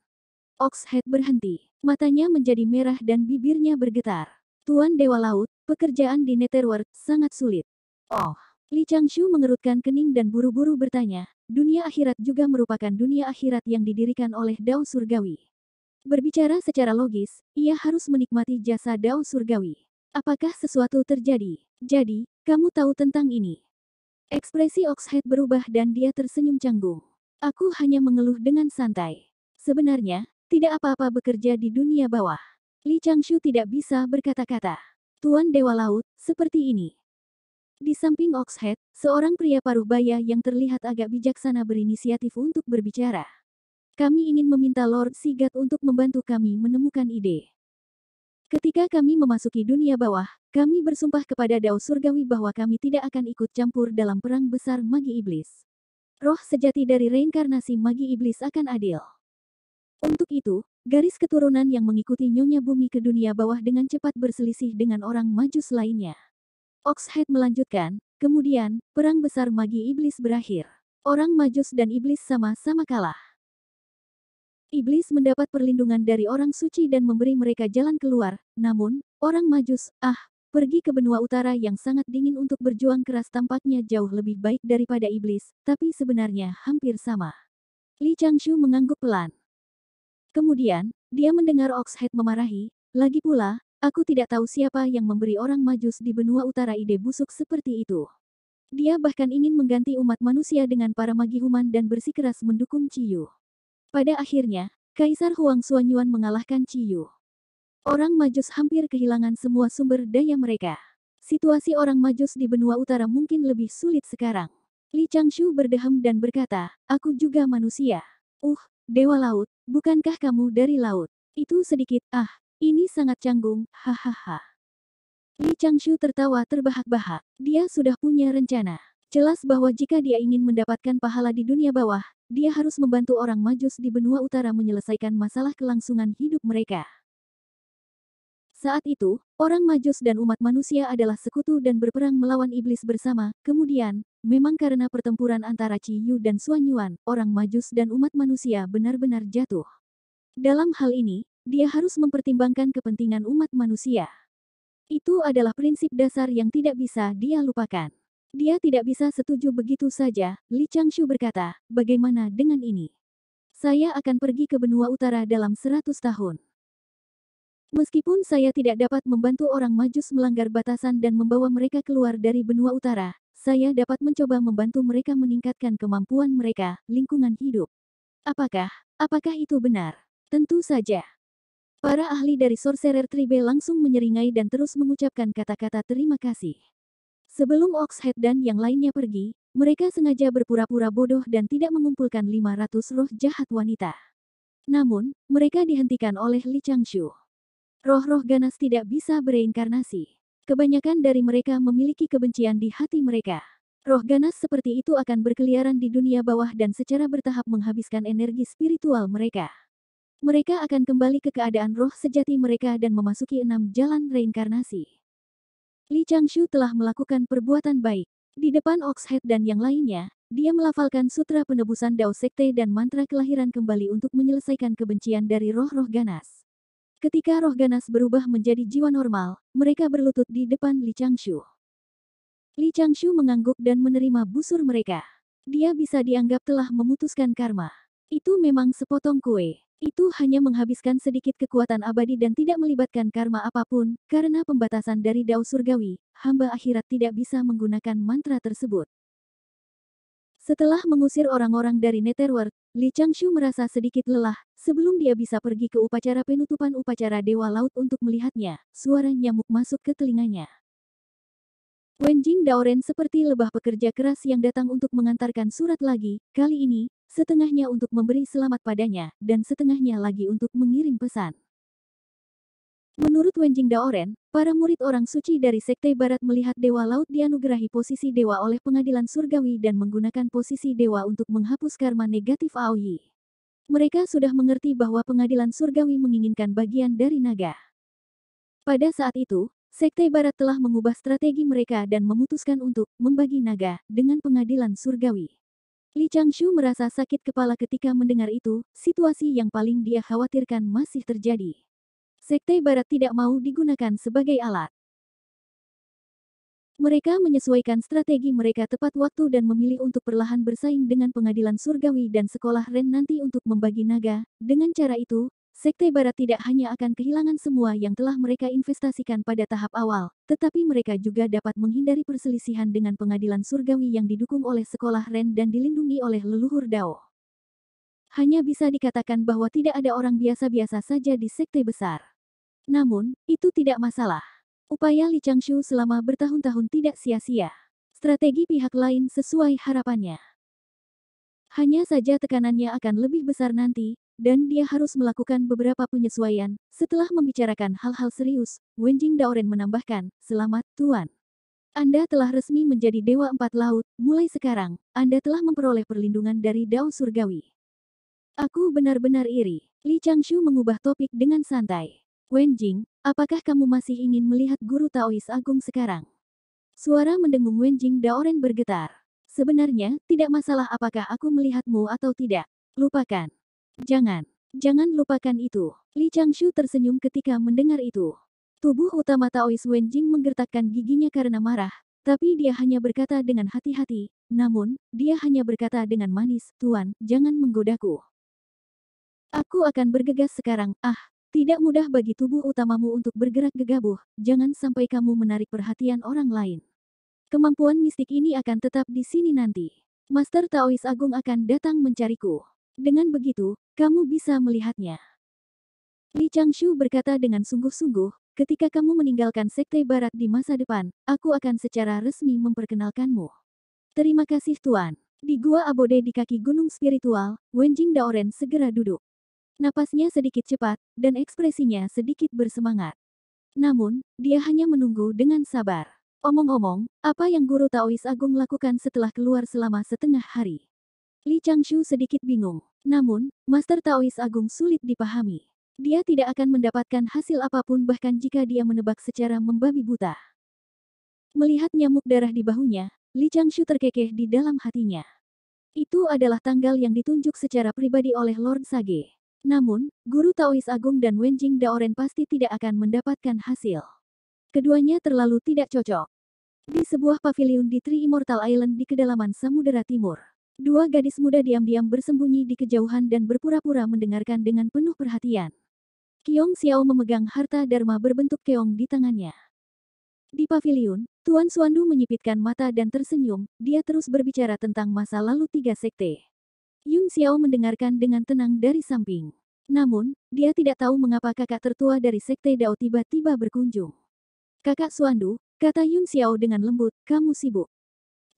Oxhead berhenti. Matanya menjadi merah dan bibirnya bergetar. Tuan Dewa Laut, pekerjaan di Netherworld sangat sulit. Oh, Li Changshu mengerutkan kening dan buru-buru bertanya, dunia akhirat juga merupakan dunia akhirat yang didirikan oleh Dao Surgawi. Berbicara secara logis, ia harus menikmati jasa Dao Surgawi. Apakah sesuatu terjadi? Jadi, kamu tahu tentang ini. Ekspresi Oxhead berubah dan dia tersenyum canggung. Aku hanya mengeluh dengan santai. Sebenarnya, tidak apa-apa bekerja di dunia bawah. Li Changshu tidak bisa berkata-kata. Tuan Dewa Laut, seperti ini. Di samping Oxhead, seorang pria paruh baya yang terlihat agak bijaksana berinisiatif untuk berbicara. Kami ingin meminta Lord Sigat untuk membantu kami menemukan ide. Ketika kami memasuki dunia bawah, kami bersumpah kepada Dao Surgawi bahwa kami tidak akan ikut campur dalam perang besar magi iblis. Roh sejati dari reinkarnasi magi iblis akan adil. Untuk itu, garis keturunan yang mengikuti Nyonya Bumi ke dunia bawah dengan cepat berselisih dengan orang majus lainnya. Oxhead melanjutkan, kemudian, perang besar magi iblis berakhir. Orang majus dan iblis sama-sama kalah. Iblis mendapat perlindungan dari orang suci dan memberi mereka jalan keluar, namun, orang majus, ah, pergi ke benua utara yang sangat dingin untuk berjuang keras tampaknya jauh lebih baik daripada iblis, tapi sebenarnya hampir sama. Li Changshu mengangguk pelan. Kemudian, dia mendengar Oxhead memarahi, lagi pula, aku tidak tahu siapa yang memberi orang majus di benua utara ide busuk seperti itu. Dia bahkan ingin mengganti umat manusia dengan para magi human dan bersikeras mendukung Ciyu. Pada akhirnya, Kaisar Huang Suanyuan mengalahkan Ciyu. Orang majus hampir kehilangan semua sumber daya mereka. Situasi orang majus di benua utara mungkin lebih sulit sekarang. Li Changshu berdeham dan berkata, aku juga manusia. Uh, Dewa Laut, bukankah kamu dari laut? Itu sedikit, ah, ini sangat canggung, hahaha. Li Changshu tertawa terbahak-bahak. Dia sudah punya rencana. Jelas bahwa jika dia ingin mendapatkan pahala di dunia bawah, dia harus membantu orang majus di benua utara menyelesaikan masalah kelangsungan hidup mereka. Saat itu, orang Majus dan umat manusia adalah sekutu dan berperang melawan iblis bersama. Kemudian, memang karena pertempuran antara Ci Yu dan Suan Yuan, orang Majus dan umat manusia benar-benar jatuh. Dalam hal ini, dia harus mempertimbangkan kepentingan umat manusia. Itu adalah prinsip dasar yang tidak bisa dia lupakan. Dia tidak bisa setuju begitu saja, Li Changshu berkata, bagaimana dengan ini? Saya akan pergi ke benua utara dalam seratus tahun. Meskipun saya tidak dapat membantu orang majus melanggar batasan dan membawa mereka keluar dari benua utara, saya dapat mencoba membantu mereka meningkatkan kemampuan mereka, lingkungan hidup. Apakah, apakah itu benar? Tentu saja. Para ahli dari Sorcerer Tribe langsung menyeringai dan terus mengucapkan kata-kata terima kasih. Sebelum Oxhead dan yang lainnya pergi, mereka sengaja berpura-pura bodoh dan tidak mengumpulkan 500 roh jahat wanita. Namun, mereka dihentikan oleh Li Changshu. Roh-roh ganas tidak bisa bereinkarnasi. Kebanyakan dari mereka memiliki kebencian di hati mereka. Roh ganas seperti itu akan berkeliaran di dunia bawah dan secara bertahap menghabiskan energi spiritual mereka. Mereka akan kembali ke keadaan roh sejati mereka dan memasuki enam jalan reinkarnasi. Li Changshu telah melakukan perbuatan baik. Di depan Oxhead dan yang lainnya, dia melafalkan sutra penebusan Dao Sekte dan mantra kelahiran kembali untuk menyelesaikan kebencian dari roh-roh ganas. Ketika roh ganas berubah menjadi jiwa normal, mereka berlutut di depan Li Changshu. Li Changshu mengangguk dan menerima busur mereka. Dia bisa dianggap telah memutuskan karma. Itu memang sepotong kue. Itu hanya menghabiskan sedikit kekuatan abadi dan tidak melibatkan karma apa pun, karena pembatasan dari Dao Surgawi, hamba akhirat tidak bisa menggunakan mantra tersebut. Setelah mengusir orang-orang dari Netherworld, Li Changshu merasa sedikit lelah, sebelum dia bisa pergi ke upacara penutupan upacara Dewa Laut untuk melihatnya, suara nyamuk masuk ke telinganya. Wenjing Daoren seperti lebah pekerja keras yang datang untuk mengantarkan surat lagi, kali ini, setengahnya untuk memberi selamat padanya, dan setengahnya lagi untuk mengirim pesan. Menurut Wenjing Daoren, para murid orang suci dari Sekte Barat melihat Dewa Laut dianugerahi posisi Dewa oleh pengadilan surgawi dan menggunakan posisi Dewa untuk menghapus karma negatif Aoyi. Mereka sudah mengerti bahwa pengadilan surgawi menginginkan bagian dari naga. Pada saat itu, Sekte Barat telah mengubah strategi mereka dan memutuskan untuk membagi naga dengan pengadilan surgawi. Li Changshu merasa sakit kepala ketika mendengar itu, situasi yang paling dia khawatirkan masih terjadi. Sekte Barat tidak mau digunakan sebagai alat. Mereka menyesuaikan strategi mereka tepat waktu dan memilih untuk perlahan bersaing dengan pengadilan surgawi dan sekolah Ren nanti untuk membagi naga. Dengan cara itu, Sekte Barat tidak hanya akan kehilangan semua yang telah mereka investasikan pada tahap awal, tetapi mereka juga dapat menghindari perselisihan dengan pengadilan surgawi yang didukung oleh sekolah Ren dan dilindungi oleh leluhur Dao. Hanya bisa dikatakan bahwa tidak ada orang biasa-biasa saja di sekte besar. Namun, itu tidak masalah. Upaya Li Changshu selama bertahun-tahun tidak sia-sia. Strategi pihak lain sesuai harapannya. Hanya saja tekanannya akan lebih besar nanti, dan dia harus melakukan beberapa penyesuaian. Setelah membicarakan hal-hal serius, Wenjing Daoren menambahkan, Selamat, Tuan. Anda telah resmi menjadi Dewa Empat Laut, mulai sekarang, Anda telah memperoleh perlindungan dari Dao Surgawi. Aku benar-benar iri. Li Changshu mengubah topik dengan santai. Wenjing, apakah kamu masih ingin melihat Guru Taois Agung sekarang? Suara mendengung Wenjing Daoren bergetar. Sebenarnya, tidak masalah apakah aku melihatmu atau tidak. Lupakan. Jangan, jangan lupakan itu. Li Changshu tersenyum ketika mendengar itu. Tubuh utama Taois Wenjing menggertakkan giginya karena marah, tapi dia hanya berkata dengan hati-hati, namun, dia hanya berkata dengan manis, Tuan, jangan menggodaku. Aku akan bergegas sekarang, ah, tidak mudah bagi tubuh utamamu untuk bergerak gegabah, jangan sampai kamu menarik perhatian orang lain. Kemampuan mistik ini akan tetap di sini nanti. Master Taois Agung akan datang mencariku. Dengan begitu, kamu bisa melihatnya. Li Changshu berkata dengan sungguh-sungguh, ketika kamu meninggalkan Sekte Barat di masa depan, aku akan secara resmi memperkenalkanmu. Terima kasih Tuan. Di Gua Abode di kaki gunung spiritual, Wenjing Daoren segera duduk. Napasnya sedikit cepat, dan ekspresinya sedikit bersemangat. Namun, dia hanya menunggu dengan sabar. Omong-omong, apa yang Guru Taois Agung lakukan setelah keluar selama setengah hari? Li Changshu sedikit bingung. Namun, Master Taois Agung sulit dipahami. Dia tidak akan mendapatkan hasil apa pun bahkan jika dia menebak secara membabi buta. Melihat nyamuk darah di bahunya, Li Changshu terkekeh di dalam hatinya. Itu adalah tanggal yang ditunjuk secara pribadi oleh Lord Sage. Namun, Guru Taois Agung dan Wenjing Daoren pasti tidak akan mendapatkan hasil. Keduanya terlalu tidak cocok. Di sebuah pavilion di Tri Immortal Island di kedalaman Samudera Timur. Dua gadis muda diam-diam bersembunyi di kejauhan dan berpura-pura mendengarkan dengan penuh perhatian. Kiong Xiao memegang harta Dharma berbentuk keong di tangannya. Di pavilion, Tuan Suandu menyipitkan mata dan tersenyum, dia terus berbicara tentang masa lalu tiga sekte. Yun Xiao mendengarkan dengan tenang dari samping. Namun, dia tidak tahu mengapa kakak tertua dari sekte Dao tiba-tiba berkunjung. Kakak Suandu, kata Yun Xiao dengan lembut, kamu sibuk.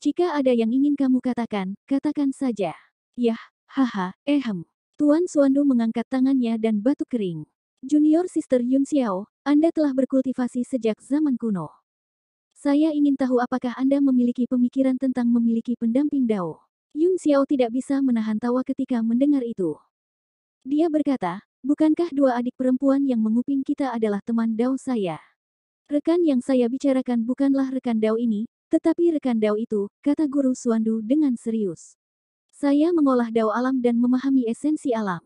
Jika ada yang ingin kamu katakan, katakan saja. Yah, haha, ehem. Tuan Suandu mengangkat tangannya dan batuk kering. Junior Sister Yun Xiao, Anda telah berkultivasi sejak zaman kuno. Saya ingin tahu apakah Anda memiliki pemikiran tentang memiliki pendamping Dao. Yun Xiao tidak bisa menahan tawa ketika mendengar itu. Dia berkata, bukankah dua adik perempuan yang menguping kita adalah teman Dao saya? Rekan yang saya bicarakan bukanlah rekan Dao ini, tetapi rekan Dao itu, kata guru Suandu dengan serius. Saya mengolah Dao alam dan memahami esensi alam.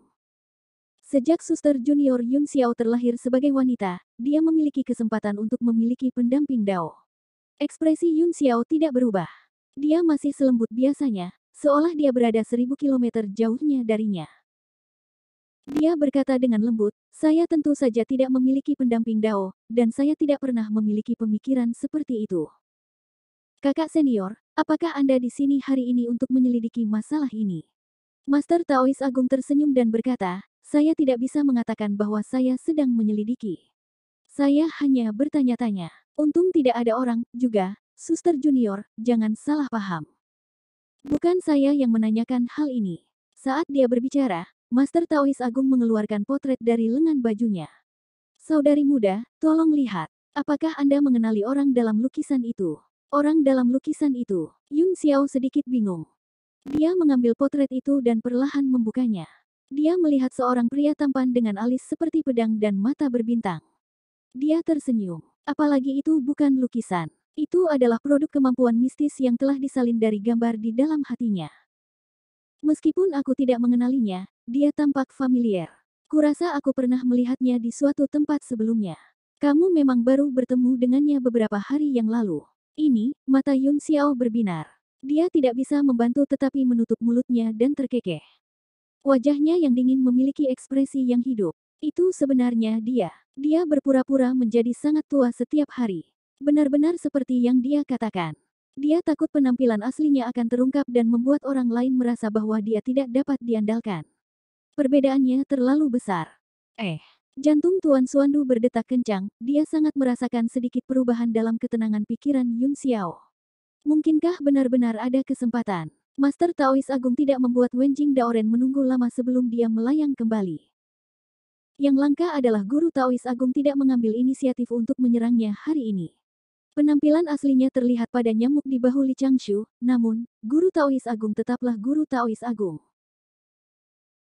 Sejak suster junior Yun Xiao terlahir sebagai wanita, dia memiliki kesempatan untuk memiliki pendamping Dao. Ekspresi Yun Xiao tidak berubah. Dia masih selembut biasanya, seolah dia berada seribu kilometer jauhnya darinya. Dia berkata dengan lembut, saya tentu saja tidak memiliki pendamping Dao, dan saya tidak pernah memiliki pemikiran seperti itu. Kakak senior, apakah Anda di sini hari ini untuk menyelidiki masalah ini? Master Taois Agung tersenyum dan berkata, saya tidak bisa mengatakan bahwa saya sedang menyelidiki. Saya hanya bertanya-tanya. Untung tidak ada orang, juga, suster junior, jangan salah paham. Bukan saya yang menanyakan hal ini. Saat dia berbicara, Master Taois Agung mengeluarkan potret dari lengan bajunya. Saudari muda, tolong lihat. Apakah Anda mengenali orang dalam lukisan itu? Orang dalam lukisan itu, Yun Xiao sedikit bingung. Dia mengambil potret itu dan perlahan membukanya. Dia melihat seorang pria tampan dengan alis seperti pedang dan mata berbintang. Dia tersenyum. Apalagi itu bukan lukisan. Itu adalah produk kemampuan mistis yang telah disalin dari gambar di dalam hatinya. Meskipun aku tidak mengenalinya, dia tampak familiar. Kurasa aku pernah melihatnya di suatu tempat sebelumnya. Kamu memang baru bertemu dengannya beberapa hari yang lalu. Ini, mata Yun Xiao berbinar. Dia tidak bisa membantu tetapi menutup mulutnya dan terkekeh. Wajahnya yang dingin memiliki ekspresi yang hidup. Itu sebenarnya dia. Dia berpura-pura menjadi sangat tua setiap hari. Benar-benar seperti yang dia katakan. Dia takut penampilan aslinya akan terungkap dan membuat orang lain merasa bahwa dia tidak dapat diandalkan. Perbedaannya terlalu besar. Eh, jantung Tuan Suandu berdetak kencang, dia sangat merasakan sedikit perubahan dalam ketenangan pikiran Yun Xiao. Mungkinkah benar-benar ada kesempatan? Master Taois Agung tidak membuat Wenjing Daoren menunggu lama sebelum dia melayang kembali. Yang langka adalah Guru Taois Agung tidak mengambil inisiatif untuk menyerangnya hari ini. Penampilan aslinya terlihat pada nyamuk di bahu Li Changshu, namun, Guru Taois Agung tetaplah Guru Taois Agung.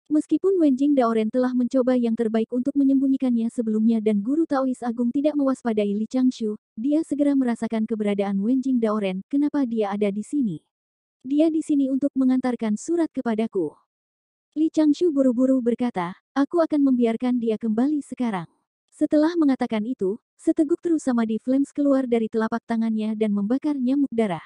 Meskipun Wenjing Daoren telah mencoba yang terbaik untuk menyembunyikannya sebelumnya dan Guru Taois Agung tidak mewaspadai Li Changshu, dia segera merasakan keberadaan Wenjing Daoren, kenapa dia ada di sini. Dia di sini untuk mengantarkan surat kepadaku. Li Changshu buru-buru berkata, aku akan membiarkan dia kembali sekarang. Setelah mengatakan itu, seteguk terus sama di Flames keluar dari telapak tangannya dan membakar nyamuk darah.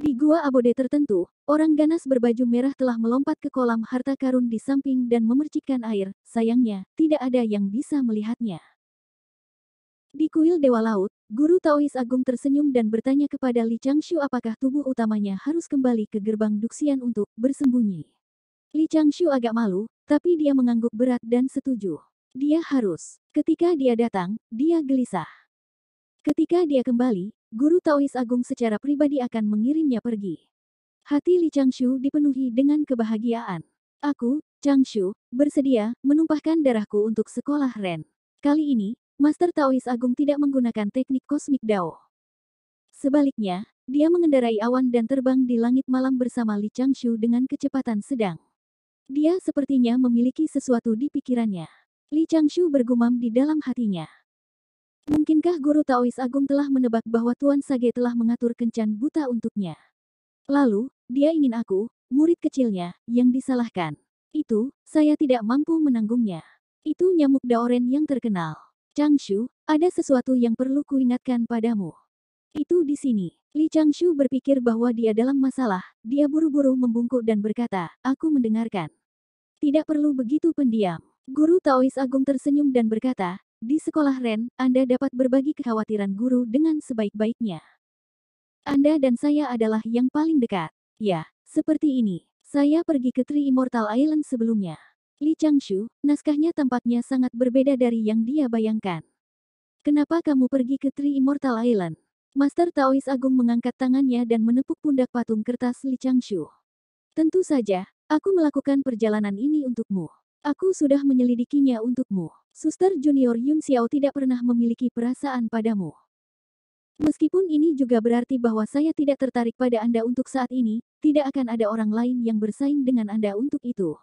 Di gua abode tertentu, orang ganas berbaju merah telah melompat ke kolam harta karun di samping dan memercikkan air, sayangnya, tidak ada yang bisa melihatnya. Di kuil Dewa Laut, Guru Taois Agung tersenyum dan bertanya kepada Li Changshu apakah tubuh utamanya harus kembali ke gerbang Duxian untuk bersembunyi. Li Changshu agak malu, tapi dia mengangguk berat dan setuju. Dia harus. Ketika dia datang, dia gelisah. Ketika dia kembali, Guru Taois Agung secara pribadi akan mengirimnya pergi. Hati Li Changshu dipenuhi dengan kebahagiaan. Aku, Changshu, bersedia menumpahkan darahku untuk sekolah Ren. Kali ini, Master Taois Agung tidak menggunakan teknik kosmik Dao. Sebaliknya, dia mengendarai awan dan terbang di langit malam bersama Li Changshu dengan kecepatan sedang. Dia sepertinya memiliki sesuatu di pikirannya. Li Changshu bergumam di dalam hatinya. Mungkinkah Guru Taois Agung telah menebak bahwa Tuan Sage telah mengatur kencan buta untuknya? Lalu, dia ingin aku, murid kecilnya, yang disalahkan. Itu, saya tidak mampu menanggungnya. Itu nyamuk Daoren yang terkenal. Changshu, ada sesuatu yang perlu kuingatkan padamu. Itu di sini. Li Changshu berpikir bahwa dia dalam masalah, dia buru-buru membungkuk dan berkata, aku mendengarkan. Tidak perlu begitu pendiam. Guru Taois Agung tersenyum dan berkata, di sekolah Ren, Anda dapat berbagi kekhawatiran guru dengan sebaik-baiknya. Anda dan saya adalah yang paling dekat. Ya, seperti ini. Saya pergi ke Tri Immortal Island sebelumnya. Li Changshu, naskahnya tampaknya sangat berbeda dari yang dia bayangkan. Kenapa kamu pergi ke Tri Immortal Island? Master Taois Agung mengangkat tangannya dan menepuk pundak patung kertas Li Changshu. Tentu saja, aku melakukan perjalanan ini untukmu. Aku sudah menyelidikinya untukmu. Suster Junior Yun Xiao tidak pernah memiliki perasaan padamu. Meskipun ini juga berarti bahwa saya tidak tertarik pada Anda untuk saat ini, tidak akan ada orang lain yang bersaing dengan Anda untuk itu.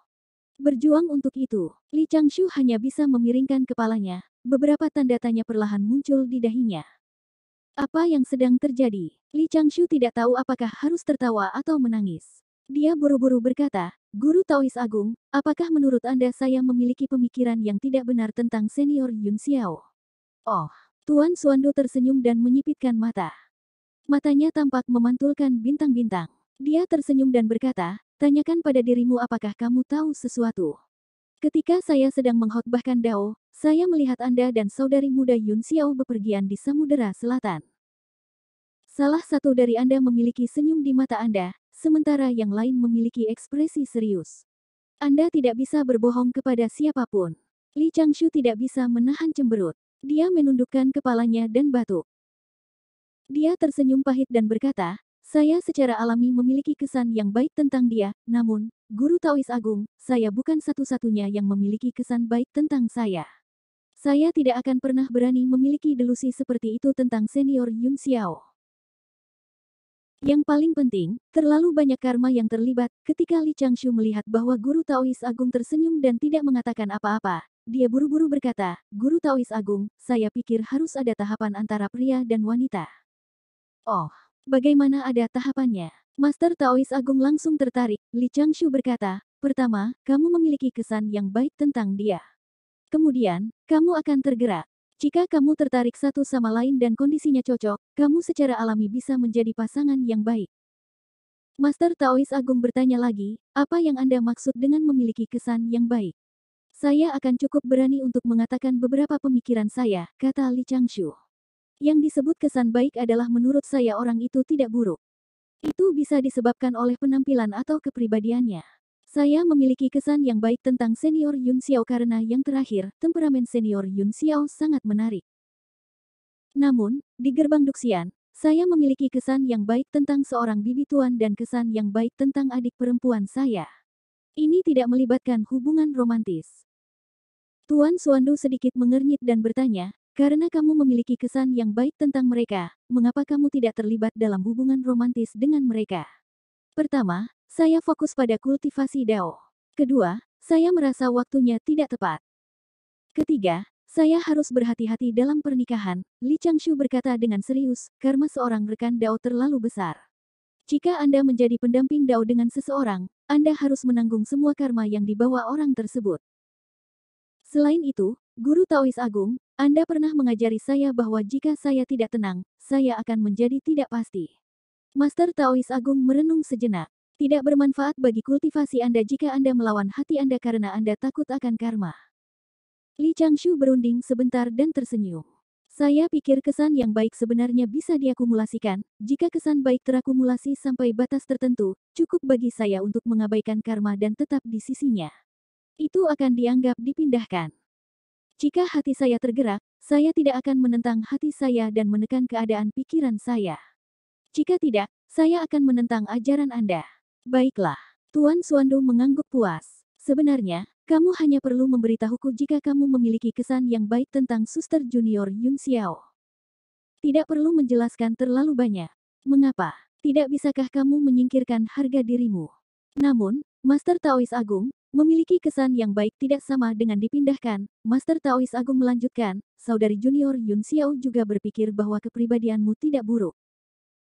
Berjuang untuk itu, Li Changshu hanya bisa memiringkan kepalanya, beberapa tanda tanya perlahan muncul di dahinya. Apa yang sedang terjadi? Li Changshu tidak tahu apakah harus tertawa atau menangis. Dia buru-buru berkata, Guru Taois Agung, apakah menurut Anda saya memiliki pemikiran yang tidak benar tentang senior Yun Xiao? Oh, Tuan Suando tersenyum dan menyipitkan mata. Matanya tampak memantulkan bintang-bintang. Dia tersenyum dan berkata, tanyakan pada dirimu apakah kamu tahu sesuatu. Ketika saya sedang menghotbahkan Dao, saya melihat Anda dan saudari muda Yun Xiao bepergian di Samudera Selatan. Salah satu dari Anda memiliki senyum di mata Anda, sementara yang lain memiliki ekspresi serius. Anda tidak bisa berbohong kepada siapa pun. Li Changshu tidak bisa menahan cemberut. Dia menundukkan kepalanya dan batuk. Dia tersenyum pahit dan berkata, saya secara alami memiliki kesan yang baik tentang dia, namun, Guru Taois Agung, saya bukan satu-satunya yang memiliki kesan baik tentang saya. Saya tidak akan pernah berani memiliki delusi seperti itu tentang senior Yun Xiao. Yang paling penting, terlalu banyak karma yang terlibat. Ketika Li Changshu melihat bahwa Guru Taois Agung tersenyum dan tidak mengatakan apa-apa, dia buru-buru berkata, Guru Taois Agung, saya pikir harus ada tahapan antara pria dan wanita. Oh, bagaimana ada tahapannya? Master Taois Agung langsung tertarik. Li Changshu berkata, pertama, kamu memiliki kesan yang baik tentang dia. Kemudian, kamu akan tergerak. Jika kamu tertarik satu sama lain dan kondisinya cocok, kamu secara alami bisa menjadi pasangan yang baik. Master Taois Agung bertanya lagi, apa yang Anda maksud dengan memiliki kesan yang baik? Saya akan cukup berani untuk mengatakan beberapa pemikiran saya, kata Li Changshu. Yang disebut kesan baik adalah menurut saya orang itu tidak buruk. Itu bisa disebabkan oleh penampilan atau kepribadiannya. Saya memiliki kesan yang baik tentang senior Yun Xiao karena yang terakhir, temperamen senior Yun Xiao sangat menarik. Namun, di gerbang Duxian, saya memiliki kesan yang baik tentang seorang bibi tuan dan kesan yang baik tentang adik perempuan saya. Ini tidak melibatkan hubungan romantis. Tuan Suandu sedikit mengernyit dan bertanya, karena kamu memiliki kesan yang baik tentang mereka, mengapa kamu tidak terlibat dalam hubungan romantis dengan mereka? Pertama, saya fokus pada kultivasi Dao. Kedua, saya merasa waktunya tidak tepat. Ketiga, saya harus berhati-hati dalam pernikahan, Li Changshu berkata dengan serius, karena seorang rekan Dao terlalu besar. Jika Anda menjadi pendamping Dao dengan seseorang, Anda harus menanggung semua karma yang dibawa orang tersebut. Selain itu, Guru Taois Agung, Anda pernah mengajari saya bahwa jika saya tidak tenang, saya akan menjadi tidak pasti. Master Taois Agung merenung sejenak. Tidak bermanfaat bagi kultivasi Anda jika Anda melawan hati Anda karena Anda takut akan karma. Li Changshu berunding sebentar dan tersenyum. Saya pikir kesan yang baik sebenarnya bisa diakumulasikan. Jika kesan baik terakumulasi sampai batas tertentu, cukup bagi saya untuk mengabaikan karma dan tetap di sisinya. Itu akan dianggap dipindahkan. Jika hati saya tergerak, saya tidak akan menentang hati saya dan menekan keadaan pikiran saya. Jika tidak, saya akan menentang ajaran Anda. Baiklah, Tuan Suandu mengangguk puas. Sebenarnya, kamu hanya perlu memberitahuku jika kamu memiliki kesan yang baik tentang suster junior Yun Xiao. Tidak perlu menjelaskan terlalu banyak. Mengapa? Tidak bisakah kamu menyingkirkan harga dirimu? Namun, Master Taois Agung, memiliki kesan yang baik tidak sama dengan dipindahkan. Master Taois Agung melanjutkan, saudari junior Yun Xiao juga berpikir bahwa kepribadianmu tidak buruk.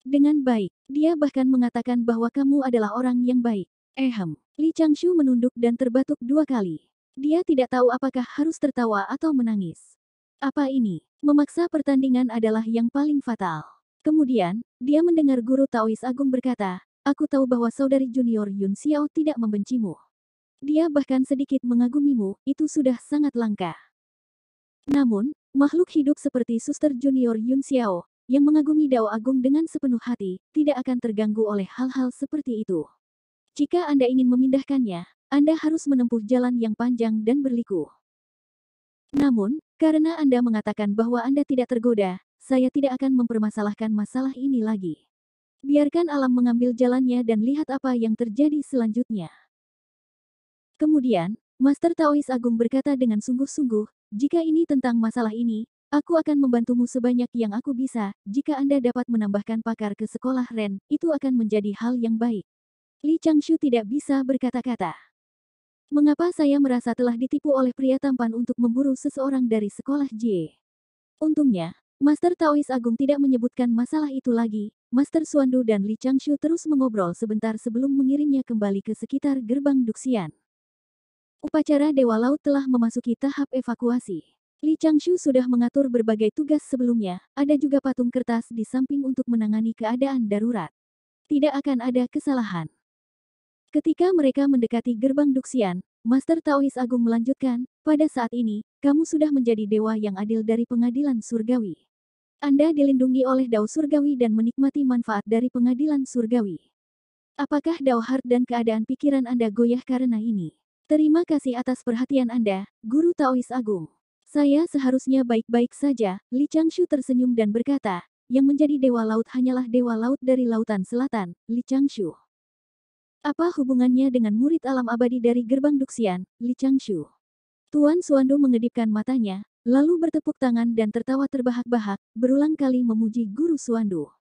Dengan baik, dia bahkan mengatakan bahwa kamu adalah orang yang baik. Ehem, Li Changshu menunduk dan terbatuk dua kali. Dia tidak tahu apakah harus tertawa atau menangis. Apa ini? Memaksa pertandingan adalah yang paling fatal. Kemudian, dia mendengar guru Taois Agung berkata, Aku tahu bahwa saudari junior Yun Xiao tidak membencimu. Dia bahkan sedikit mengagumimu, itu sudah sangat langka. Namun, makhluk hidup seperti suster junior Yun Xiao, yang mengagumi Dao Agung dengan sepenuh hati, tidak akan terganggu oleh hal-hal seperti itu. Jika Anda ingin memindahkannya, Anda harus menempuh jalan yang panjang dan berliku. Namun, karena Anda mengatakan bahwa Anda tidak tergoda, saya tidak akan mempermasalahkan masalah ini lagi. Biarkan alam mengambil jalannya dan lihat apa yang terjadi selanjutnya. Kemudian, Master Taois Agung berkata dengan sungguh-sungguh, jika ini tentang masalah ini, aku akan membantumu sebanyak yang aku bisa. Jika Anda dapat menambahkan pakar ke sekolah Ren, itu akan menjadi hal yang baik. Li Changshu tidak bisa berkata-kata. Mengapa saya merasa telah ditipu oleh pria tampan untuk memburu seseorang dari sekolah Jie? Untungnya, Master Taois Agung tidak menyebutkan masalah itu lagi. Master Suandu dan Li Changshu terus mengobrol sebentar sebelum mengirimnya kembali ke sekitar gerbang Duxian. Upacara Dewa Laut telah memasuki tahap evakuasi. Li Changshu sudah mengatur berbagai tugas sebelumnya, ada juga patung kertas di samping untuk menangani keadaan darurat. Tidak akan ada kesalahan. Ketika mereka mendekati gerbang Duxian, Master Taois Agung melanjutkan, pada saat ini, kamu sudah menjadi dewa yang adil dari pengadilan surgawi. Anda dilindungi oleh Dao Surgawi dan menikmati manfaat dari pengadilan surgawi. Apakah Dao Heart dan keadaan pikiran Anda goyah karena ini? Terima kasih atas perhatian Anda, Guru Taois Agung. Saya seharusnya baik-baik saja, Li Changshu tersenyum dan berkata, yang menjadi dewa laut hanyalah dewa laut dari lautan selatan, Li Changshu. Apa hubungannya dengan murid alam abadi dari gerbang Duxian, Li Changshu? Tuan Suandu mengedipkan matanya, lalu bertepuk tangan dan tertawa terbahak-bahak, berulang kali memuji Guru Suandu.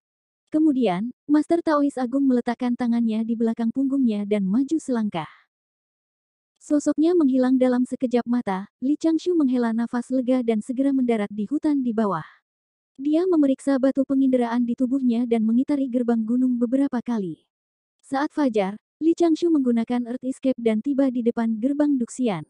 Kemudian, Master Taois Agung meletakkan tangannya di belakang punggungnya dan maju selangkah. Sosoknya menghilang dalam sekejap mata, Li Changshu menghela nafas lega dan segera mendarat di hutan di bawah. Dia memeriksa batu penginderaan di tubuhnya dan mengitari gerbang gunung beberapa kali. Saat fajar, Li Changshu menggunakan Earth Escape dan tiba di depan gerbang Duxian.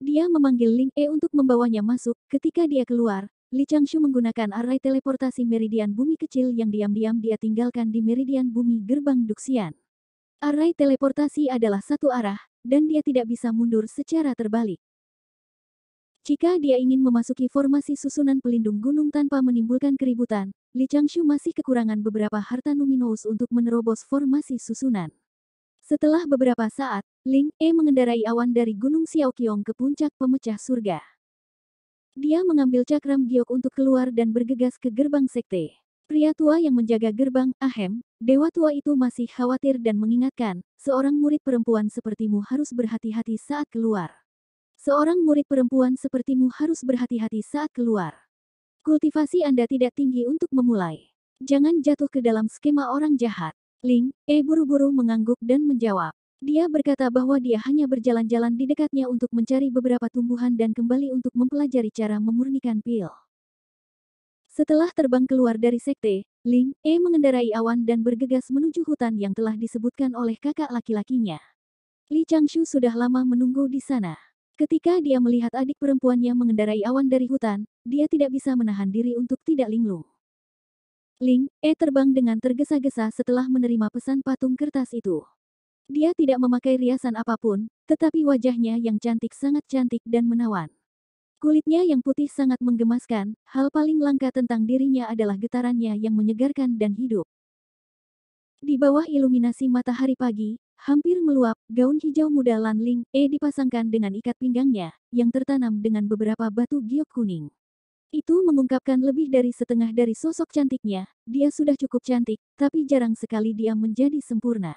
Dia memanggil Ling E untuk membawanya masuk. Ketika dia keluar, Li Changshu menggunakan array teleportasi meridian bumi kecil yang diam-diam dia tinggalkan di meridian bumi gerbang Duxian. Array teleportasi adalah satu arah, dan dia tidak bisa mundur secara terbalik. Jika dia ingin memasuki formasi susunan pelindung gunung tanpa menimbulkan keributan, Li Changshu masih kekurangan beberapa harta numinous untuk menerobos formasi susunan. Setelah beberapa saat, Ling E mengendarai awan dari Gunung Xiaoqiong ke puncak pemecah surga. Dia mengambil cakram giok untuk keluar dan bergegas ke gerbang sekte. Pria tua yang menjaga gerbang, Ahem, dewa tua itu masih khawatir dan mengingatkan, seorang murid perempuan sepertimu harus berhati-hati saat keluar. Seorang murid perempuan sepertimu harus berhati-hati saat keluar. Kultivasi Anda tidak tinggi untuk memulai. Jangan jatuh ke dalam skema orang jahat. Ling, E buru-buru mengangguk dan menjawab. Dia berkata bahwa dia hanya berjalan-jalan di dekatnya untuk mencari beberapa tumbuhan dan kembali untuk mempelajari cara memurnikan pil. Setelah terbang keluar dari sekte, Ling E mengendarai awan dan bergegas menuju hutan yang telah disebutkan oleh kakak laki-lakinya. Li Changshu sudah lama menunggu di sana. Ketika dia melihat adik perempuannya mengendarai awan dari hutan, dia tidak bisa menahan diri untuk tidak linglung. Ling E terbang dengan tergesa-gesa setelah menerima pesan patung kertas itu. Dia tidak memakai riasan apa pun, tetapi wajahnya yang cantik sangat cantik dan menawan. Kulitnya yang putih sangat menggemaskan, hal paling langka tentang dirinya adalah getarannya yang menyegarkan dan hidup. Di bawah iluminasi matahari pagi, hampir meluap, gaun hijau muda Lan Ling E dipasangkan dengan ikat pinggangnya, yang tertanam dengan beberapa batu giok kuning. Itu mengungkapkan lebih dari setengah dari sosok cantiknya, dia sudah cukup cantik, tapi jarang sekali dia menjadi sempurna.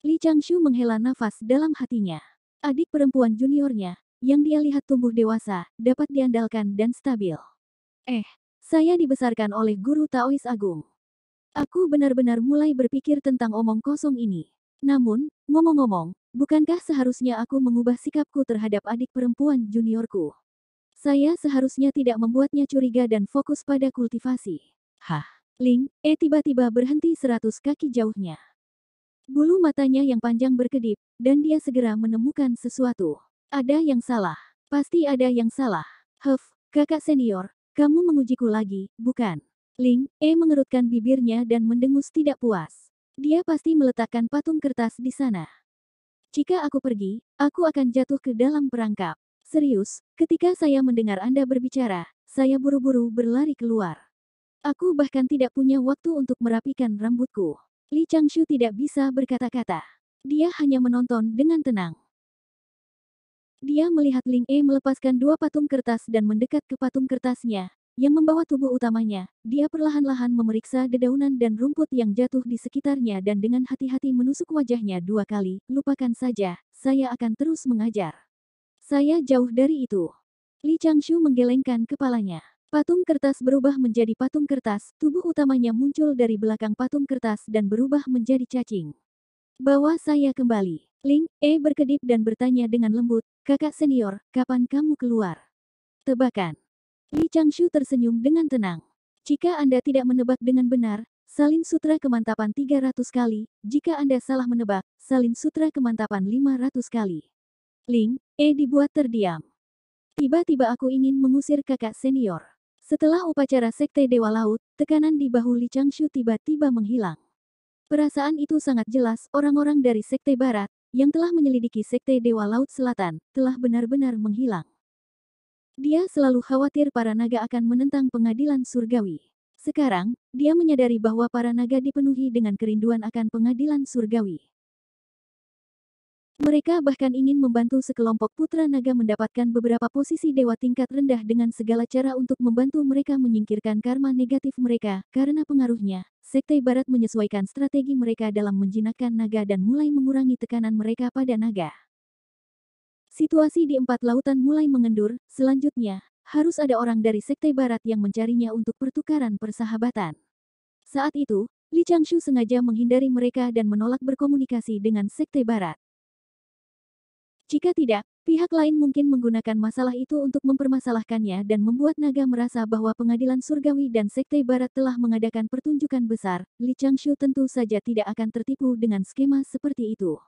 Li Changshu menghela nafas dalam hatinya. Adik perempuan juniornya, yang dia lihat tumbuh dewasa, dapat diandalkan dan stabil. Eh, saya dibesarkan oleh guru Taois Agung. Aku benar-benar mulai berpikir tentang omong kosong ini. Namun, ngomong-ngomong, bukankah seharusnya aku mengubah sikapku terhadap adik perempuan juniorku? Saya seharusnya tidak membuatnya curiga dan fokus pada kultivasi. Hah, Ling, eh tiba-tiba berhenti seratus kaki jauhnya. Bulu matanya yang panjang berkedip, dan dia segera menemukan sesuatu. Ada yang salah. Pasti ada yang salah. Huff, kakak senior, kamu mengujiku lagi, bukan? Ling, E mengerutkan bibirnya dan mendengus tidak puas. Dia pasti meletakkan patung kertas di sana. Jika aku pergi, aku akan jatuh ke dalam perangkap. Serius, ketika saya mendengar Anda berbicara, saya buru-buru berlari keluar. Aku bahkan tidak punya waktu untuk merapikan rambutku. Li Changshu tidak bisa berkata-kata. Dia hanya menonton dengan tenang. Dia melihat Ling E melepaskan dua patung kertas dan mendekat ke patung kertasnya, yang membawa tubuh utamanya. Dia perlahan-lahan memeriksa dedaunan dan rumput yang jatuh di sekitarnya dan dengan hati-hati menusuk wajahnya dua kali. Lupakan saja, saya akan terus mengajar. Saya jauh dari itu. Li Changshu menggelengkan kepalanya. Patung kertas berubah menjadi patung kertas, tubuh utamanya muncul dari belakang patung kertas dan berubah menjadi cacing. Bawa saya kembali. Ling E berkedip dan bertanya dengan lembut, kakak senior, kapan kamu keluar? Tebakan. Li Changshu tersenyum dengan tenang. Jika Anda tidak menebak dengan benar, salin sutra kemantapan 300 kali, jika Anda salah menebak, salin sutra kemantapan 500 kali. Ling E dibuat terdiam. Tiba-tiba aku ingin mengusir kakak senior. Setelah upacara Sekte Dewa Laut, tekanan di bahu Li Changshu tiba-tiba menghilang. Perasaan itu sangat jelas, orang-orang dari Sekte Barat, yang telah menyelidiki Sekte Dewa Laut Selatan, telah benar-benar menghilang. Dia selalu khawatir para naga akan menentang pengadilan surgawi. Sekarang, dia menyadari bahwa para naga dipenuhi dengan kerinduan akan pengadilan surgawi. Mereka bahkan ingin membantu sekelompok putra naga mendapatkan beberapa posisi dewa tingkat rendah dengan segala cara untuk membantu mereka menyingkirkan karma negatif mereka. Karena pengaruhnya, Sekte Barat menyesuaikan strategi mereka dalam menjinakkan naga dan mulai mengurangi tekanan mereka pada naga. Situasi di empat lautan mulai mengendur, selanjutnya, harus ada orang dari Sekte Barat yang mencarinya untuk pertukaran persahabatan. Saat itu, Li Changshu sengaja menghindari mereka dan menolak berkomunikasi dengan Sekte Barat. Jika tidak, pihak lain mungkin menggunakan masalah itu untuk mempermasalahkannya dan membuat naga merasa bahwa pengadilan surgawi dan sekte barat telah mengadakan pertunjukan besar, Li Changshu tentu saja tidak akan tertipu dengan skema seperti itu.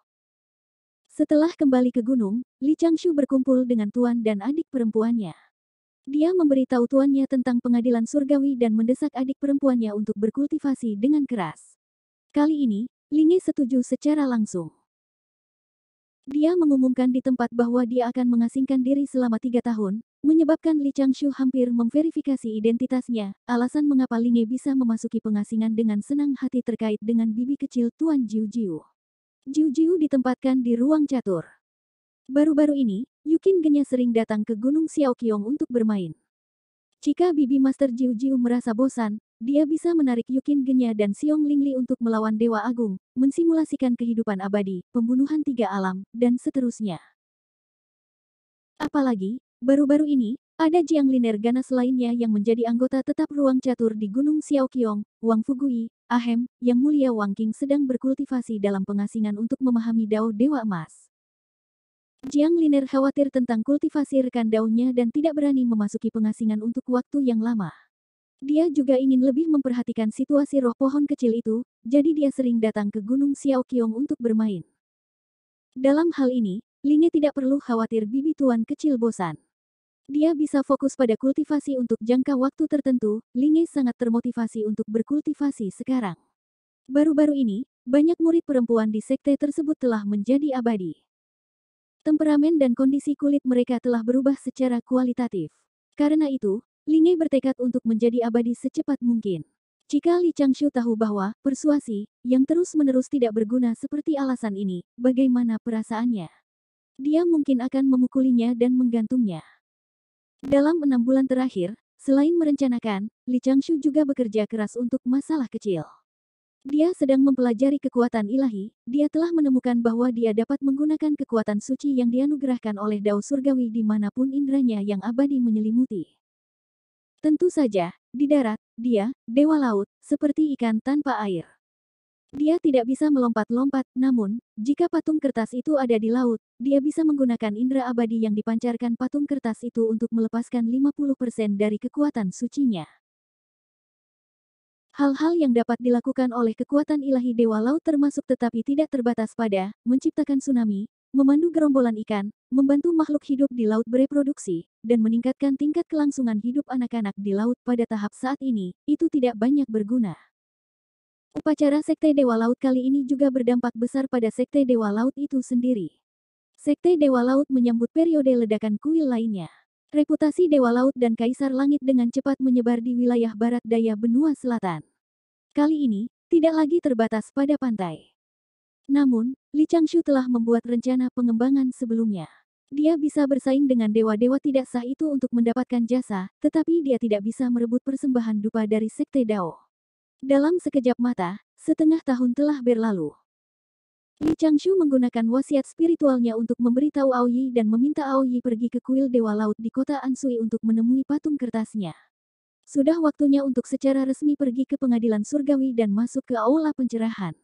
Setelah kembali ke gunung, Li Changshu berkumpul dengan tuan dan adik perempuannya. Dia memberitahu tuannya tentang pengadilan surgawi dan mendesak adik perempuannya untuk berkultivasi dengan keras. Kali ini, Linge setuju secara langsung. Dia mengumumkan di tempat bahwa dia akan mengasingkan diri selama tiga tahun, menyebabkan Li Changshu hampir memverifikasi identitasnya, alasan mengapa Linge bisa memasuki pengasingan dengan senang hati terkait dengan bibi kecil Tuan Jiu Jiu. Jiu Jiu ditempatkan di ruang catur. Baru-baru ini, Yukin Genya sering datang ke Gunung Xiaoqiong untuk bermain. Jika Bibi Master Jiu Jiu merasa bosan, dia bisa menarik Yukin Genya dan Xiong Lingli untuk melawan Dewa Agung, mensimulasikan kehidupan abadi, pembunuhan tiga alam, dan seterusnya. Apalagi, baru-baru ini, ada Jiang Liner ganas lainnya yang menjadi anggota tetap ruang catur di Gunung Xiaoqiong, Wang Fugui, Ahem, Yang Mulia Wang King sedang berkultivasi dalam pengasingan untuk memahami Dao Dewa Emas. Jiang Liner khawatir tentang kultivasi rekan daunnya dan tidak berani memasuki pengasingan untuk waktu yang lama. Dia juga ingin lebih memperhatikan situasi roh pohon kecil itu, jadi dia sering datang ke Gunung Xiaoqiong untuk bermain. Dalam hal ini, Linge tidak perlu khawatir bibi tuan kecil bosan. Dia bisa fokus pada kultivasi untuk jangka waktu tertentu, Linge sangat termotivasi untuk berkultivasi sekarang. Baru-baru ini, banyak murid perempuan di sekte tersebut telah menjadi abadi. Temperamen dan kondisi kulit mereka telah berubah secara kualitatif. Karena itu, Linge bertekad untuk menjadi abadi secepat mungkin. Jika Li Changshu tahu bahwa persuasi yang terus-menerus tidak berguna seperti alasan ini, bagaimana perasaannya? Dia mungkin akan memukulinya dan menggantungnya. Dalam enam bulan terakhir, selain merencanakan, Li Changshu juga bekerja keras untuk masalah kecil. Dia sedang mempelajari kekuatan ilahi, dia telah menemukan bahwa dia dapat menggunakan kekuatan suci yang dianugerahkan oleh Dao Surgawi di mana pun indranya yang abadi menyelimuti. Tentu saja, di darat, dia, Dewa Laut, seperti ikan tanpa air. Dia tidak bisa melompat-lompat, namun, jika patung kertas itu ada di laut, dia bisa menggunakan indera abadi yang dipancarkan patung kertas itu untuk melepaskan 50% dari kekuatan sucinya. Hal-hal yang dapat dilakukan oleh kekuatan ilahi Dewa Laut termasuk tetapi tidak terbatas pada menciptakan tsunami, memandu gerombolan ikan, membantu makhluk hidup di laut bereproduksi, dan meningkatkan tingkat kelangsungan hidup anak-anak di laut pada tahap saat ini, itu tidak banyak berguna. Upacara Sekte Dewa Laut kali ini juga berdampak besar pada Sekte Dewa Laut itu sendiri. Sekte Dewa Laut menyambut periode ledakan kuil lainnya. Reputasi Dewa Laut dan Kaisar Langit dengan cepat menyebar di wilayah barat daya benua selatan. Kali ini, tidak lagi terbatas pada pantai. Namun, Li Changshu telah membuat rencana pengembangan sebelumnya. Dia bisa bersaing dengan dewa-dewa tidak sah itu untuk mendapatkan jasa, tetapi dia tidak bisa merebut persembahan dupa dari Sekte Dao. Dalam sekejap mata, setengah tahun telah berlalu. Li Changshu menggunakan wasiat spiritualnya untuk memberitahu Aoyi dan meminta Aoyi pergi ke kuil Dewa Laut di kota Ansui untuk menemui patung kertasnya. Sudah waktunya untuk secara resmi pergi ke pengadilan surgawi dan masuk ke aula pencerahan.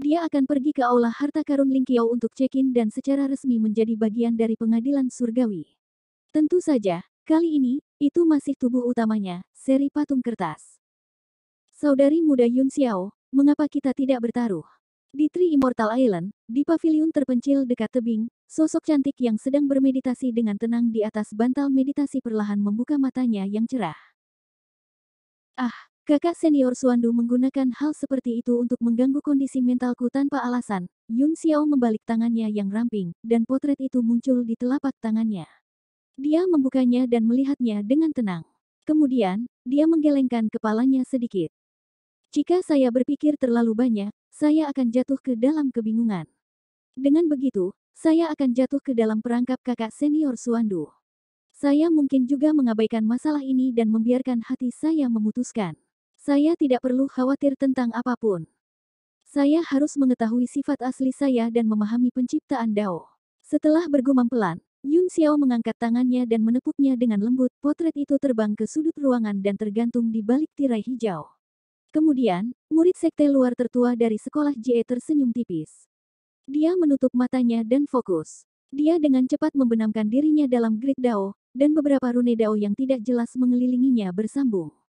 Dia akan pergi ke aula harta karun Lingqiao untuk check-in dan secara resmi menjadi bagian dari pengadilan surgawi. Tentu saja, kali ini, itu masih tubuh utamanya, seri patung kertas. Saudari muda Yun Xiao, mengapa kita tidak bertaruh? Di Tri Immortal Island, di pavilion terpencil dekat tebing, sosok cantik yang sedang bermeditasi dengan tenang di atas bantal meditasi perlahan membuka matanya yang cerah. Ah, Kakak senior Suandu menggunakan hal seperti itu untuk mengganggu kondisi mentalku tanpa alasan. Yun Xiao membalik tangannya yang ramping, dan potret itu muncul di telapak tangannya. Dia membukanya dan melihatnya dengan tenang. Kemudian, dia menggelengkan kepalanya sedikit. Jika saya berpikir terlalu banyak, saya akan jatuh ke dalam kebingungan. Dengan begitu, saya akan jatuh ke dalam perangkap kakak senior Suandu. Saya mungkin juga mengabaikan masalah ini dan membiarkan hati saya memutuskan. Saya tidak perlu khawatir tentang apa pun. Saya harus mengetahui sifat asli saya dan memahami penciptaan Dao. Setelah bergumam pelan, Yun Xiao mengangkat tangannya dan menepuknya dengan lembut. Potret itu terbang ke sudut ruangan dan tergantung di balik tirai hijau. Kemudian, murid sekte luar tertua dari sekolah JE tersenyum tipis. Dia menutup matanya dan fokus. Dia dengan cepat membenamkan dirinya dalam grid Dao, dan beberapa rune Dao yang tidak jelas mengelilinginya bersambung.